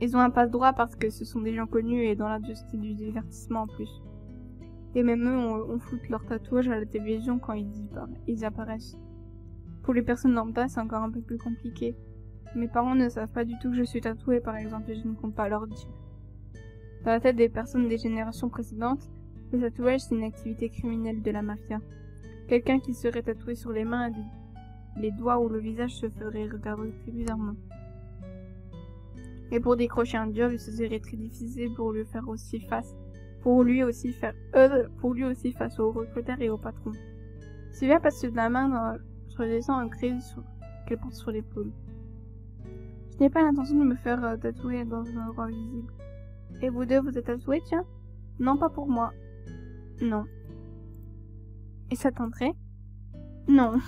S2: Ils ont un passe droit parce que ce sont des gens connus et dans l'industrie du divertissement en plus. Et même eux, on, on fout leur tatouage à la télévision quand ils, ils apparaissent. Pour les personnes lambda, c'est encore un peu plus compliqué. Mes parents ne savent pas du tout que je suis tatouée, par exemple, et je ne compte pas leur dire. Dans la tête des personnes des générations précédentes, le tatouage, c'est une activité criminelle de la mafia. Quelqu'un qui serait tatoué sur les mains, les doigts ou le visage se ferait regarder très bizarrement. Et pour décrocher un job, ce serait très difficile pour lui faire aussi face, pour lui aussi faire, euh, pour lui aussi face aux recruteurs et aux patrons. Sylvia passe la main dans, sur les dessins sur, qu'elle porte sur l'épaule. Je n'ai pas l'intention de me faire euh, tatouer dans un endroit visible. Et vous deux, vous êtes tatoués, tiens? Non, pas pour moi. Non. Et ça tenterait? Non.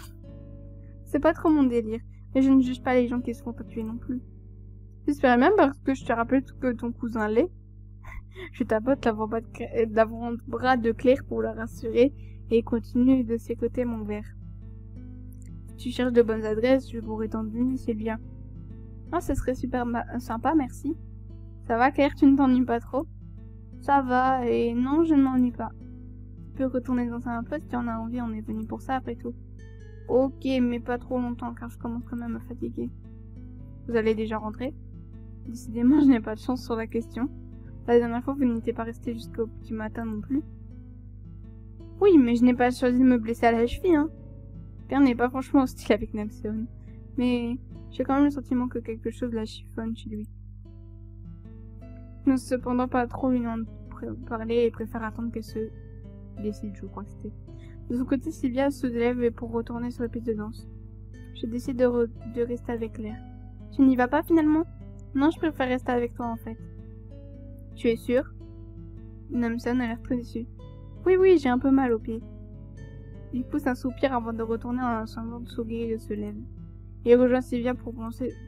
S2: C'est pas trop mon délire, mais je ne juge pas les gens qui se font tatouer non plus. J'espère même parce que je te rappelle que ton cousin l'est. je tapote l'avant-bras de Claire pour la rassurer et continue de ses côtés mon verre. tu cherches de bonnes adresses, je pourrais t'en donner, c'est bien. Ah, ce serait super sympa, merci. Ça va, Claire, tu ne t'ennuies pas trop? Ça va, et non, je ne m'ennuie pas. Tu peux retourner dans un poste si tu en as envie, on est venu pour ça après tout. Ok, mais pas trop longtemps, car je commence quand même à fatiguer. Vous allez déjà rentrer? Décidément, je n'ai pas de chance sur la question. La dernière fois, vous n'étiez pas resté jusqu'au petit matin non plus. Oui, mais je n'ai pas choisi de me blesser à la cheville, hein. Père n'est pas franchement hostile avec Napson. Mais j'ai quand même le sentiment que quelque chose la chiffonne chez lui. N'ose cependant pas trop lui en parler et préfère attendre qu'elle se décide, je crois que c'était. De son côté, Sylvia se lève pour retourner sur la piste de danse. Je décide de, rester avec l'air. Tu n'y vas pas finalement? Non, je préfère rester avec toi en fait. Tu es sûr? Namson a l'air très déçu. Oui, oui, j'ai un peu mal au pied. Il pousse un soupir avant de retourner en un de sourire et se lève. Il rejoint Sylvia pour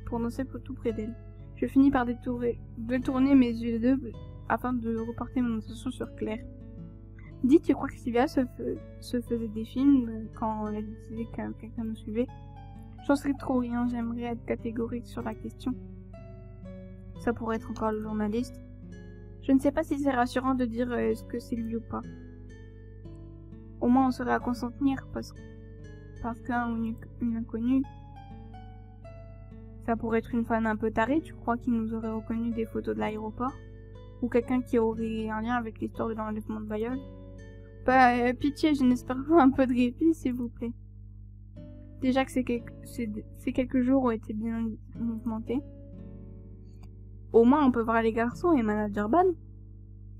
S2: pour danser tout près d'elle. Je finis par détourner, détourner mes yeux d'eux afin de reporter mon attention sur Claire. Dis, tu crois que Sylvia se, se faisait des films quand elle a décidé que quelqu'un nous suivait? J'en serais trop rien, j'aimerais être catégorique sur la question. Ça pourrait être encore le journaliste. Je ne sais pas si c'est rassurant de dire euh, est-ce que c'est lui ou pas. Au moins on serait à consentir parce, parce qu'un ou une inconnue, ça pourrait être une fan un peu tarée, tu crois qu'il nous aurait reconnu des photos de l'aéroport? Ou quelqu'un qui aurait un lien avec l'histoire de l'enlèvement de Bayol Bah, euh, pitié, je n'espère pas un peu de répit, s'il vous plaît. Déjà que ces quelques jours ont été bien mouvementés. Au moins, on peut voir les garçons et manager Ban.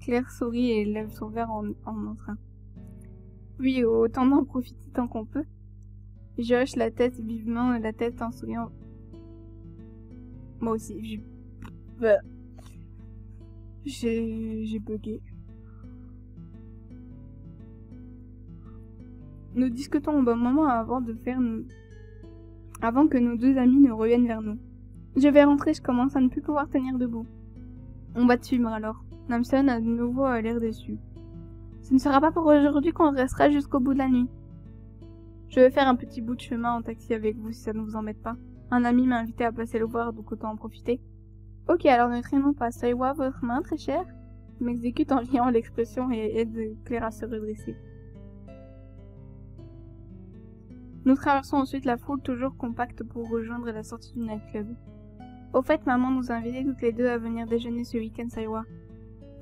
S2: Claire sourit et lève son verre en, en entrain. Oui, autant d'en profiter tant qu'on peut. Je la tête vivement, la tête en souriant. Moi aussi. Bah, j'ai... j'ai bugué. Nous discutons au bon moment avant de faire... avant que nos deux amis ne reviennent vers nous. Je vais rentrer, je commence à ne plus pouvoir tenir debout. On va te suivre alors. Namson a de nouveau l'air déçu. Ce ne sera pas pour aujourd'hui qu'on restera jusqu'au bout de la nuit. Je vais faire un petit bout de chemin en taxi avec vous si ça ne vous embête pas. Un ami m'a invité à passer le voir, donc autant en profiter. Ok, alors ne traînons pas. Soyez-vous votre main, très cher M'exécute en liant l'expression et aide Claire à se redresser. Nous traversons ensuite la foule toujours compacte pour rejoindre la sortie du nightclub. Au fait, maman nous a invités toutes les deux à venir déjeuner ce week-end, Saiwa.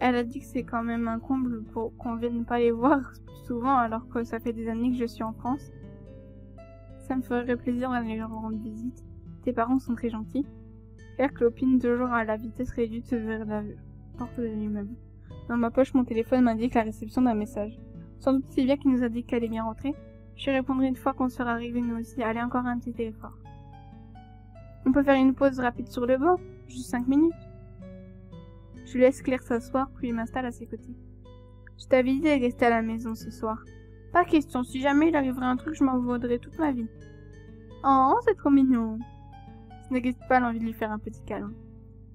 S2: Elle a dit que c'est quand même un comble pour qu'on vienne pas les voir souvent alors que ça fait des années que je suis en France. Ça me ferait plaisir d'aller leur rendre visite. Tes parents sont très gentils. Claire clopine toujours à la vitesse réduite vers la porte de l'immeuble. Dans ma poche, mon téléphone m'indique la réception d'un message. Sans doute Sylvia qui nous a dit qu'elle est bien rentrée. Je répondrai une fois qu'on sera arrivé nous aussi. Allez, encore un petit effort. On peut faire une pause rapide sur le banc, juste 5 minutes. Je laisse Claire s'asseoir, puis m'installe à ses côtés. Je t'avais dit de rester à la maison ce soir. Pas question, si jamais il arriverait un truc, je m'en vaudrais toute ma vie. Oh, c'est trop mignon. Ce n'existe pas l'envie de lui faire un petit câlin.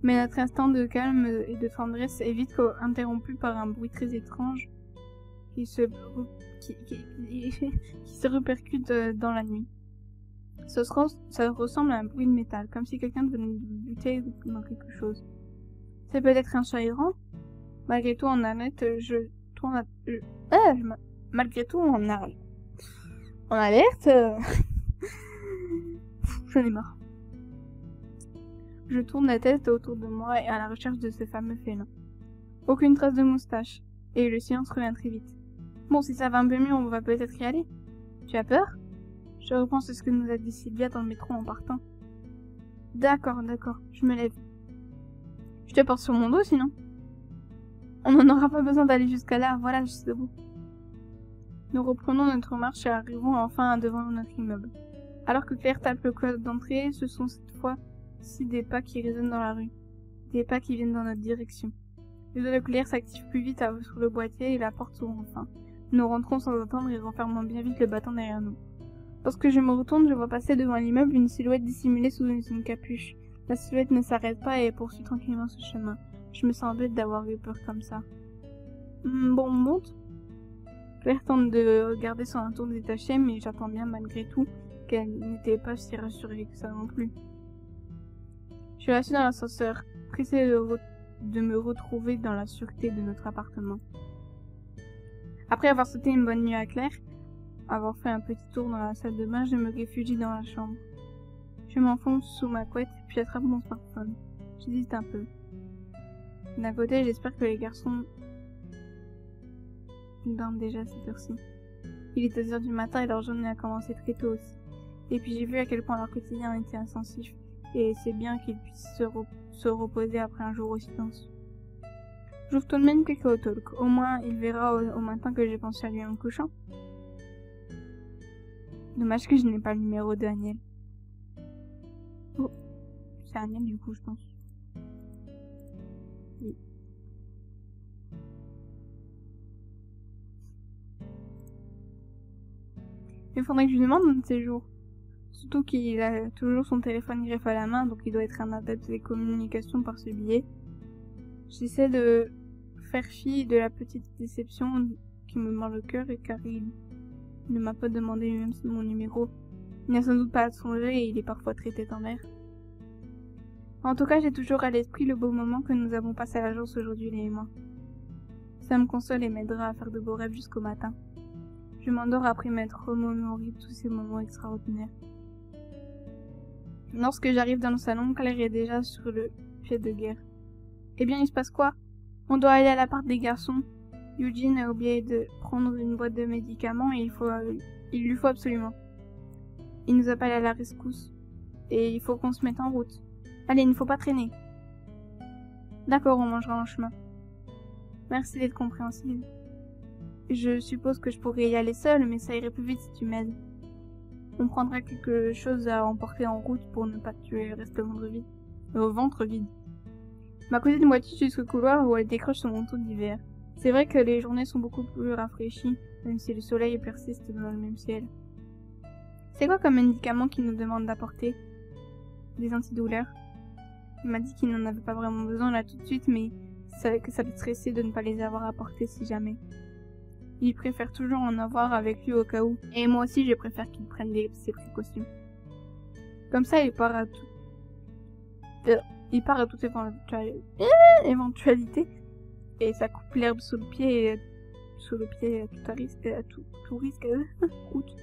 S2: Mais notre instant de calme et de tendresse est vite interrompu par un bruit très étrange qui se, qui, se répercute euh, dans la nuit. Ça, ressemble à un bruit de métal, comme si quelqu'un venait de buter dans quelque chose. C'est peut-être un chat errant Malgré tout, en alerte, je tourne à... Euh, malgré tout, en alerte... En alerte... J'en ai marre. Je tourne la tête autour de moi et à la recherche de ce fameux félin. Aucune trace de moustache, et le silence revient très vite. Bon, si ça va un peu mieux, on va peut-être y aller. Tu as peur? Je repense à ce que nous a dit Sylvia dans le métro en partant. D'accord, d'accord, je me lève. Je te porte sur mon dos sinon. On n'en aura pas besoin d'aller jusqu'à là, voilà, je suis debout. Nous reprenons notre marche et arrivons enfin devant notre immeuble. Alors que Claire tape le code d'entrée, ce sont cette fois-ci des pas qui résonnent dans la rue. Des pas qui viennent dans notre direction. Le dos de Claire s'active plus vite sur le boîtier et la porte s'ouvre enfin. Nous rentrons sans attendre et refermons bien vite le bâton derrière nous. Lorsque je me retourne, je vois passer devant l'immeuble une silhouette dissimulée sous une capuche. La silhouette ne s'arrête pas et poursuit tranquillement ce chemin. Je me sens bête d'avoir eu peur comme ça. Hmm, bon, on monte Claire tente de regarder son entour détaché, mais j'attends bien malgré tout qu'elle n'était pas si rassurée que ça non plus. Je suis dans l'ascenseur, pressée de, me retrouver dans la sûreté de notre appartement. Après avoir sauté une bonne nuit à Claire, avoir fait un petit tour dans la salle de bain, je me réfugie dans la chambre. Je m'enfonce sous ma couette, puis attrape mon smartphone. J'hésite un peu. D'un côté, j'espère que les garçons dorment déjà cette heure-ci. Il est 2 heures du matin et leur journée a commencé très tôt aussi. Et puis j'ai vu à quel point leur quotidien était intensif, et c'est bien qu'ils puissent se, reposer après un jour aussi dense. J'ouvre tout de même quelques talk. Au moins, il verra au, matin que j'ai pensé à lui en couchant. Dommage que je n'ai pas le numéro de Daniel. Oh, c'est Daniel du coup, je pense. Il faudrait que je lui demande un de ces jours. Surtout qu'il a toujours son téléphone greffé à la main, donc il doit être un adepte des communications par ce biais. J'essaie de faire fi de la petite déception qui me mord le cœur et car il ne m'a pas demandé lui-même mon numéro. Il n'a sans doute pas à songer et il est parfois en mer. En tout cas, j'ai toujours à l'esprit le beau moment que nous avons passé à l'agence aujourd'hui, les et moi. Ça me console et m'aidera à faire de beaux rêves jusqu'au matin. Je m'endors après m'être remémoré tous ces moments extraordinaires. Lorsque j'arrive dans le salon, Claire est déjà sur le pied de guerre. Eh bien, il se passe quoi? On doit aller à l'appart des garçons. Eugene a oublié de prendre une boîte de médicaments et il, faut, il lui faut absolument. Il nous appelle à la rescousse. Et il faut qu'on se mette en route. Allez, il ne faut pas traîner. D'accord, on mangera en chemin. Merci d'être compréhensive. Je suppose que je pourrais y aller seule, mais ça irait plus vite si tu m'aides. On prendra quelque chose à emporter en route pour ne pas tuer le reste ventre vide. Au ventre vide. Ma cousine moitié jusqu'au couloir où elle décroche son manteau d'hiver. C'est vrai que les journées sont beaucoup plus rafraîchies, même si le soleil persiste dans le même ciel. C'est quoi comme médicament qu'il nous demande d'apporter? Des antidouleurs? Il m'a dit qu'il n'en avait pas vraiment besoin là tout de suite, mais que ça le stressait de ne pas les avoir apportés si jamais. Il préfère toujours en avoir avec lui au cas où. Et moi aussi, je préfère qu'il prenne ses précautions. Comme ça, il part à tout. Euh, il part à toute éventualité. Et ça coupe l'herbe sous le pied. Sous le pied à tout risque. À tout, risque.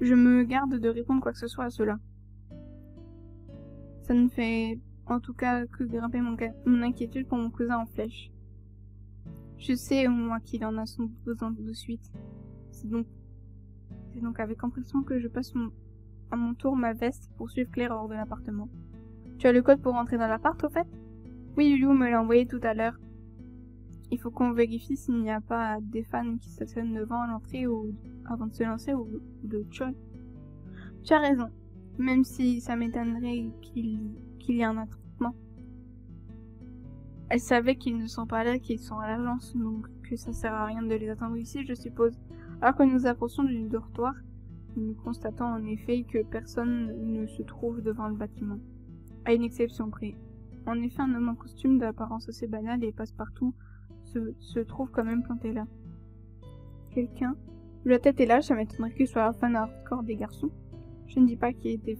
S2: Je me garde de répondre quoi que ce soit à cela. Ça ne fait en tout cas que grimper mon, mon inquiétude pour mon cousin en flèche. Je sais au moins qu'il en a son besoin de suite. C'est donc, c'est donc avec impression que je passe à mon tour ma veste pour suivre Claire hors de l'appartement. Tu as le code pour rentrer dans l'appart au fait? Oui, Lulu me l'a envoyé tout à l'heure. Il faut qu'on vérifie s'il n'y a pas des fans qui stationnent devant l'entrée ou avant de se lancer ou, de. Tu as raison, même si ça m'étonnerait qu'il y ait un attroupement. Elle savait qu'ils ne sont pas là, qu'ils sont à l'agence, donc que ça sert à rien de les attendre ici, je suppose. Alors que nous approchons du dortoir, nous constatons en effet que personne ne se trouve devant le bâtiment. À une exception près. En effet, un homme en costume d'apparence assez banale et passe-partout se, se, trouve quand même planté là. Quelqu'un La tête est là, ça m'étonnerait qu'il soit fan hardcore des garçons. Je ne dis pas qu'il n'est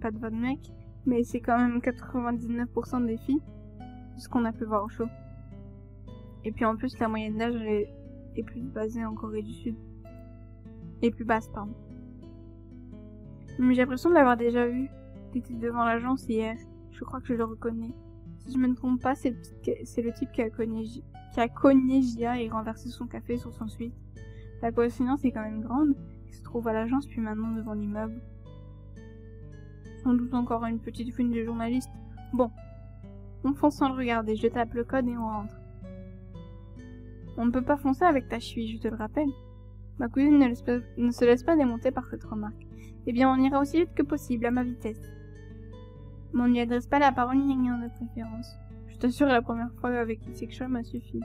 S2: pas de fan mec, mais c'est quand même 99% des filles ce qu'on a pu voir au show. Et puis en plus, la moyenne d'âge est, plus basée en Corée du Sud. Et plus basse, pardon. Mais j'ai l'impression de l'avoir déjà vu. T'étais devant l'agence hier. Je crois que je le reconnais. Si je me trompe pas, c'est le, type qui a cogné, qui a cogné Gia et renversé son café sur son suite. La coïncidence est quand même grande. Il se trouve à l'agence puis maintenant devant l'immeuble. Sans doute encore une petite fouine de journalistes. Bon. On fonce sans le regarder. Je tape le code et on rentre. On ne peut pas foncer avec ta cheville, je te le rappelle. Ma cousine ne, se laisse pas démonter par cette remarque. Eh bien, on ira aussi vite que possible, à ma vitesse. Mais on n'y adresse pas la parole ni rien de préférence. Je t'assure, la première fois avec Section m'a suffi.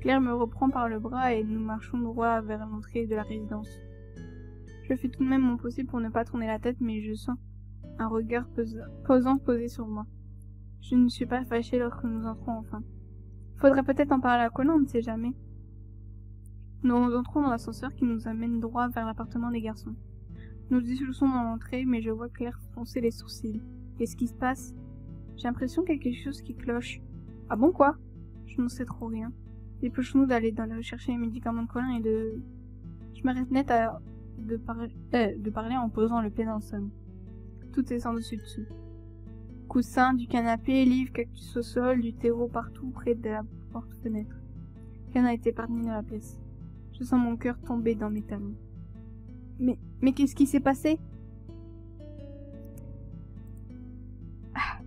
S2: Claire me reprend par le bras et nous marchons droit vers l'entrée de la résidence. Je fais tout de même mon possible pour ne pas tourner la tête, mais je sens un regard posant posé sur moi. Je ne suis pas fâchée lorsque nous entrons enfin. Faudrait peut-être en parler à Colin, on ne sait jamais. Nous entrons dans l'ascenseur qui nous amène droit vers l'appartement des garçons. Nous discussons dans l'entrée, mais je vois Claire froncer les sourcils. Qu'est-ce qui se passe? J'ai l'impression qu'il y a quelque chose qui cloche. Ah bon quoi? Je n'en sais trop rien. Dépêchons-nous d'aller dans chercher les médicaments de Colin et de... Je m'arrête net à... de, euh, de parler en posant le pied dans le sol. Tout est sans dessus dessous. Coussin, du canapé, livres, cactus au sol, du terreau partout près de la porte-fenêtre. Rien n'a été épargné dans la pièce. Je sens mon cœur tomber dans mes talons. Mais, mais qu'est-ce qui s'est passé? Ah.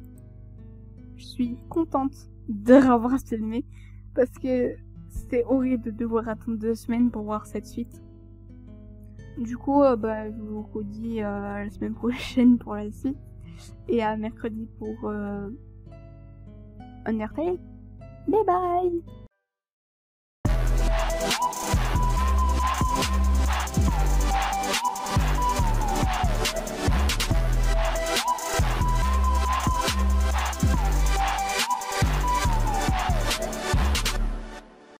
S2: Je suis contente de revoir filmé parce que c'était horrible de devoir attendre deux semaines pour voir cette suite. Du coup, euh, bah, je vous redis euh, la semaine prochaine pour la suite et à mercredi pour euh, Undertale. Bye bye